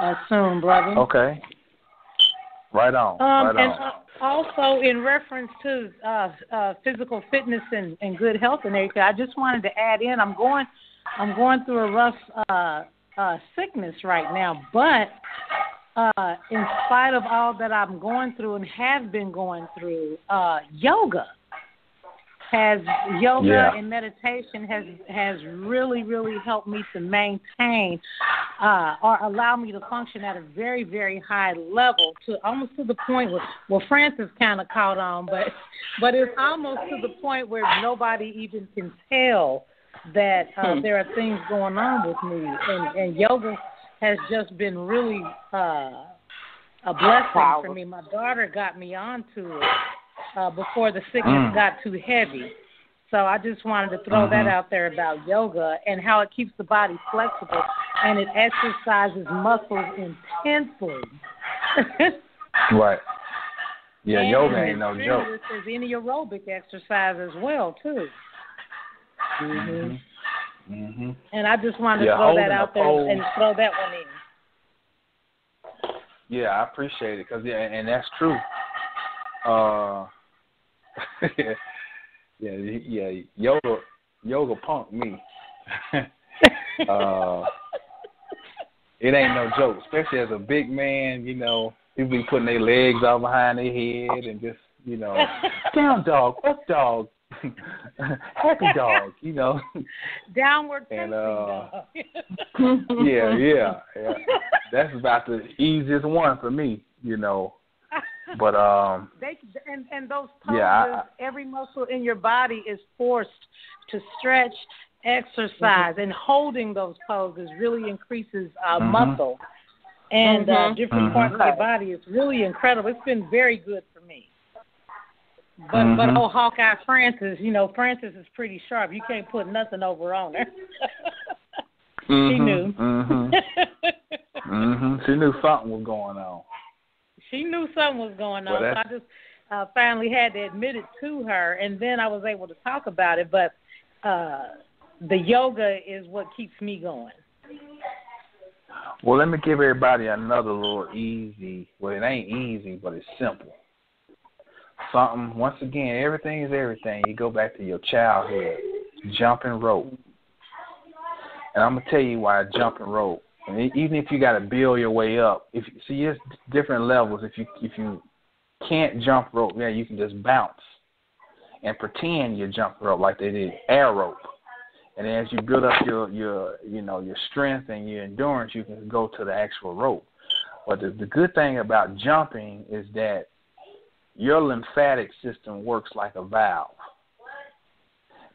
uh, soon, brother. okay. Right on. Um, right and on. also in reference to uh, uh, physical fitness and, and good health and everything, I just wanted to add in. I'm going, I'm going through a rough uh, uh, sickness right now, but uh, in spite of all that I'm going through and have been going through, uh, yoga has yoga Yeah. and meditation has has really really helped me to maintain uh or allow me to function at a very very high level to almost to the point where well Francis kind of caught on but but it's almost to the point where nobody even can tell that uh, Hmm. there are things going on with me and and yoga has just been really uh a blessing for me. My daughter got me onto it uh, before the sickness Mm. got too heavy. So I just wanted to throw that Mhm. out there about yoga and how it keeps the body flexible and it exercises muscles intensely. Right. Yeah, And yoga ain't no joke. This is any aerobic exercise as well too. Mhm. Mhm. And I just wanted to Yeah, throw that out there pose. and throw that one in. Yeah, I appreciate it because yeah, and that's true. Uh, yeah, yeah, yeah. yoga, yoga punk me. uh, it ain't no joke, especially as a big man. You know, people be putting their legs all behind their head and just, you know, down dog, up dog, happy dog. You know, Downward And, facing uh, dog. yeah, yeah, yeah. That's about the easiest one for me. You know, but um. They and and those poses, Yeah, I- every muscle in your body is forced to stretch, exercise, and holding those poses really increases uh, Mhm. muscle and uh, Mhm. different Mhm. parts of your body. It's really incredible. It's been very good for me. But but Mhm. oh Hawkeye Francis, you know Francis is pretty sharp. You can't put nothing over on her. she Mhm, knew. mhm. Mhm. She knew something was going on. She knew something was going Well, on. so I just uh, finally had to admit it to her, and then I was able to talk about it. But uh, the yoga is what keeps me going. Well, let me give everybody another little easy. Well, it ain't easy, but it's simple. Something. Once again, everything is everything. You go back to your childhood, jumping rope. And I'm gonna tell you why jumping rope. Even if you got to build your way up, if see, it's different levels. If you if you can't jump rope, yeah, you can just bounce and pretend you're jumping rope like they did air rope. And as you build up your your you know your strength and your endurance, you can go to the actual rope. But the, the good thing about jumping is that your lymphatic system works like a valve.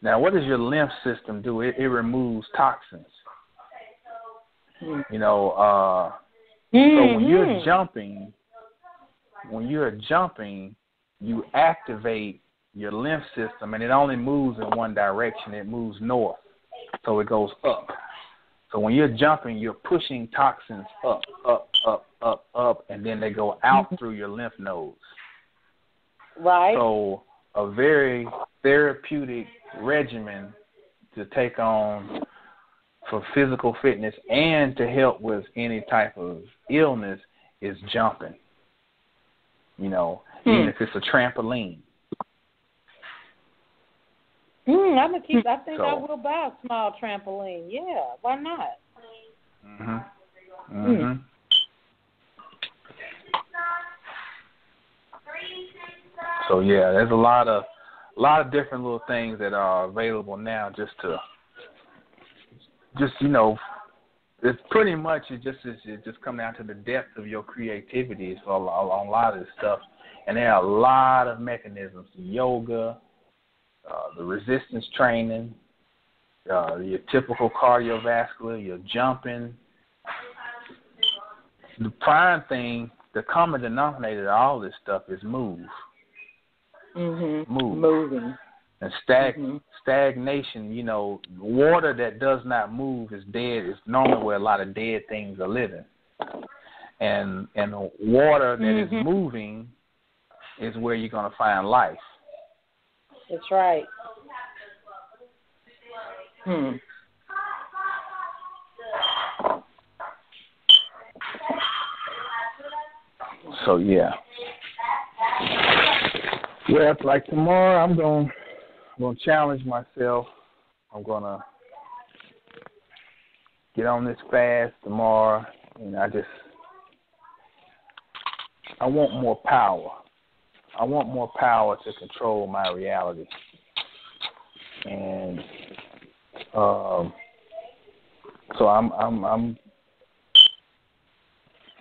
Now, what does your lymph system do? It, it removes toxins. You know, uh, so when you're jumping, when you're jumping, you activate your lymph system, and it only moves in one direction. It moves north, so it goes up. So when you're jumping, you're pushing toxins up, up, up, up, up, and then they go out through your lymph nodes. Right. So a very therapeutic regimen to take on for physical fitness and to help with any type of illness is jumping. You know, even if it's a trampoline. Mm, I'm gonna keep. I think I will buy a small trampoline. Yeah, why not? Mhm. Mhm. So yeah, there's a lot of a lot of different little things that are available now just to just you know it's pretty much it just is it just come down to the depth of your creativity for a, lot- a lot of this stuff and there are a lot of mechanisms yoga uh, the resistance training uh, your typical cardiovascular your jumping the prime thing the common denominator to all this stuff is move Mm-hmm. Move. Moving. And stag Mhm. stagnation, you know, water that does not move is dead. Is normally where a lot of dead things are living, and and water that is Mhm. moving is where you're gonna find life. That's right. Hmm. So yeah. Well, it's like tomorrow, I'm gonna I'm gonna challenge myself. I'm gonna get on this fast tomorrow, and I just I want more power. I want more power to control my reality. and um, so I'm I'm I'm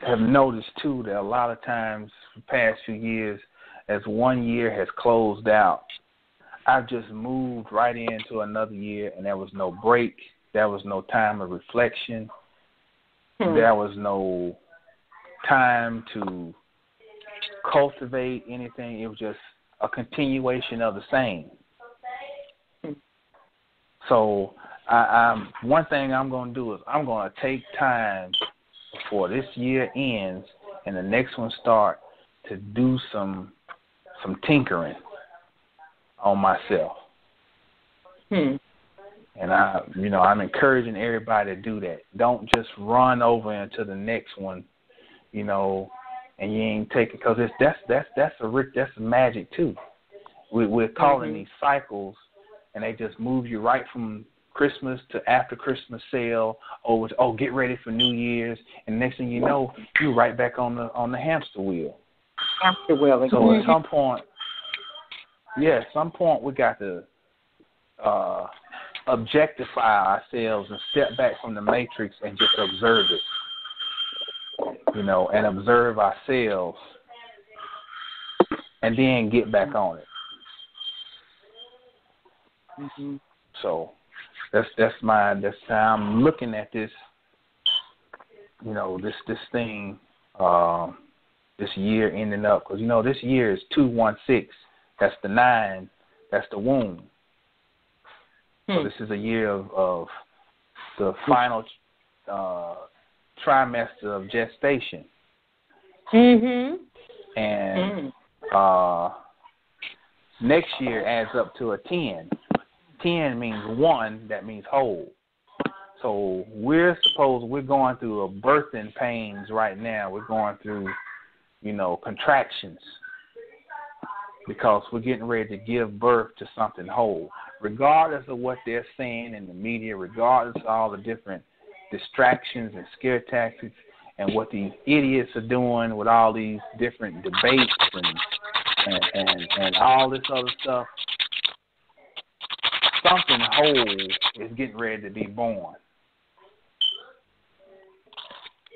have noticed too that a lot of times the past few years, as one year has closed out, I've just moved right into another year, and there was no break. There was no time of reflection. Hmm. There was no time to cultivate anything. It was just a continuation of the same. Hmm. So, I, I'm one thing I'm going to do is I'm going to take time before this year ends and the next one start to do some some tinkering on myself. Hmm. And I, you know, I'm encouraging everybody to do that. Don't just run over into the next one, you know, and you ain't take it because it's that's that's that's a rich that's a magic too. We, we're calling Mhm. these cycles, and they just move you right from Christmas to after Christmas sale to oh get ready for New Year's, and next thing you know, you're right back on the on the hamster wheel. After well, So at some point, yeah, at some point we got to uh, objectify ourselves and step back from the matrix and just observe it. You know, and observe ourselves, and then get back on it. hmm So that's that's my that's how I'm looking at this. You know, this this thing, um, this year ending up because you know this year is two one six. That's the nine. That's the womb. So Hmm. this is a year of, of the final uh, trimester of gestation, Mhm. and Mm. uh, next year adds up to a 10. 10 means one, that means whole. So we're supposed, we're going through a birthing pains right now. We're going through, you know, contractions because we're getting ready to give birth to something whole. Regardless of what they're saying in the media, regardless of all the different distractions and scare tactics and what these idiots are doing with all these different debates and and and, and all this other stuff. Something whole is getting ready to be born.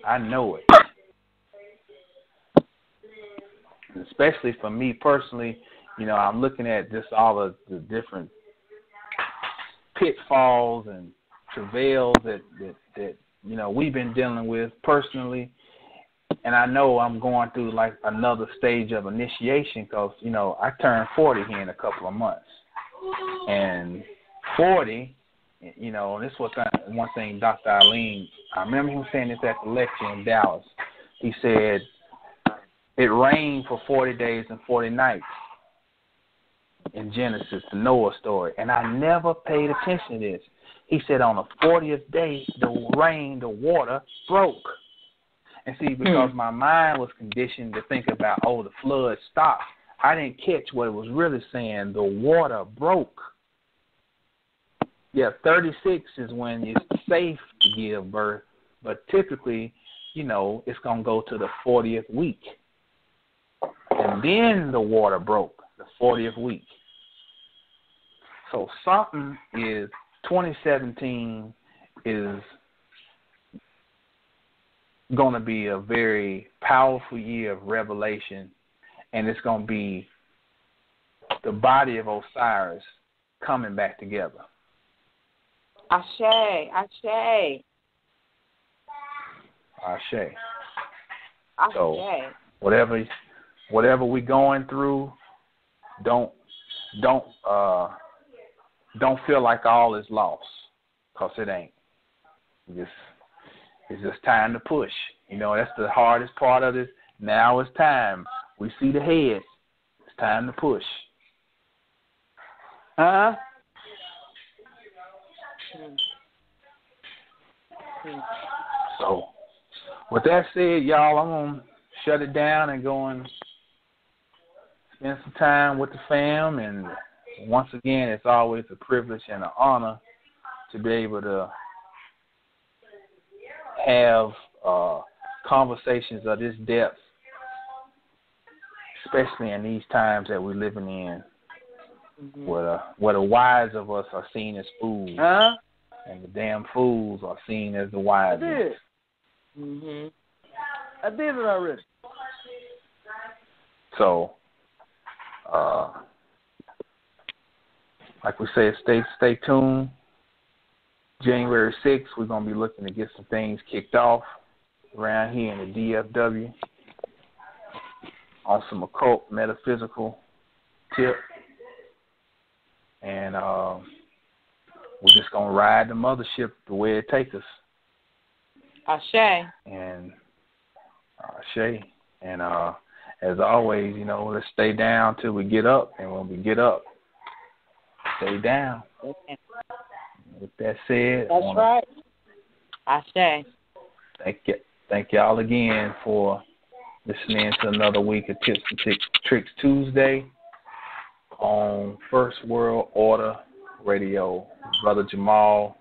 I know it. Especially for me personally, you know, I'm looking at just all of the different pitfalls and travails that, that, that you know we've been dealing with personally and I know I'm going through like another stage of initiation because you know I turn 40 here in a couple of months, and 40, you know, and this was one thing Dr. Alim. I remember him saying this at the lecture in Dallas. He said it rained for 40 days and 40 nights in Genesis, the Noah story, and I never paid attention to this. He said on the 40th day, the rain, the water broke. And see, hmm. because my mind was conditioned to think about, oh, the flood stopped, I didn't catch what it was really saying. The water broke. Yeah, 36 is when it's safe to give birth, but typically, you know, it's going to go to the 40th week. And then the water broke, the 40th week. So something is 2017 is going to be a very powerful year of revelation, and it's going to be the body of Osiris coming back together. Ashe, Ashe, Ashe. Ashe. So- Whatever, whatever we're going through, don't, don't, uh, don't feel like all is lost, cause it ain't. Just, it's just time to push. You know, that's the hardest part of this. Now it's time. We see the head. It's time to push. Huh? So, with that said, y'all, I'm gonna shut it down and go and spend some time with the fam. And once again, it's always a privilege and an honor to be able to have uh, conversations of this depth, especially in these times that we're living in. Mm-hmm. where the where the wise of us are seen as fools, Huh? and the damn fools are seen as the wise. I did. Mhm. I did it already. So, uh, like we said, stay stay tuned. January sixth, we're gonna be looking to get some things kicked off around here in the DFW on some occult metaphysical tip, and uh, we're just gonna ride the mothership the way it takes us. Ashe. and uh, Shay. And uh, as always, you know, let's stay down till we get up, and when we get up, stay down. Okay. With that said, That's wanna right. Ashe. Thank you, thank y'all again for listening to another week of Tips and Tick- Tricks Tuesday on First World Order Radio. Brother Jamal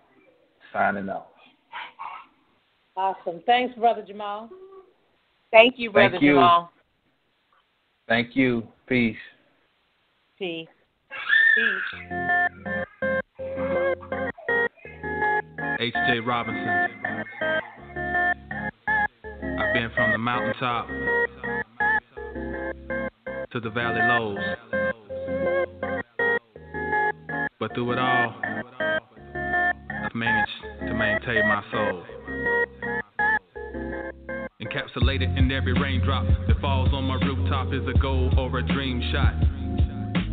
signing off. Awesome. Thanks, Brother Jamal. Thank you, Thank Brother you. Jamal. Thank you. Peace. Peace. Peace. H.J. Robinson. I've been from the mountaintop to the valley lows. But through it all, I've managed to maintain my soul. Encapsulated in every raindrop that falls on my rooftop is a goal or a dream shot.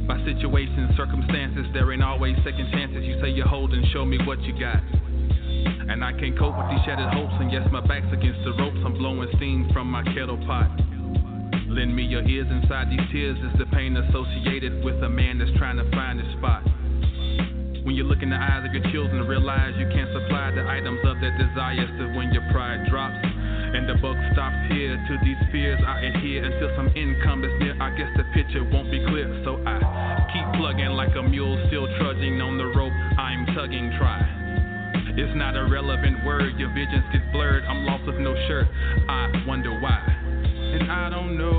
My situations, circumstances, there ain't always second chances. You say you're holding, show me what you got. And I can't cope with these shattered hopes, and yes, my back's against the ropes. I'm blowing steam from my kettle pot. Lend me your ears inside these tears is the pain associated with a man that's trying to find his spot. When you look in the eyes of your children, realize you can't supply the items of their desires. So when your pride drops, and the buck stops here, to these fears I adhere until some income is near. I guess the picture won't be clear, so I keep plugging like a mule, still trudging on the rope. I'm tugging, try. It's not a relevant word, your visions get blurred. I'm lost with no shirt. I wonder why, and I don't know.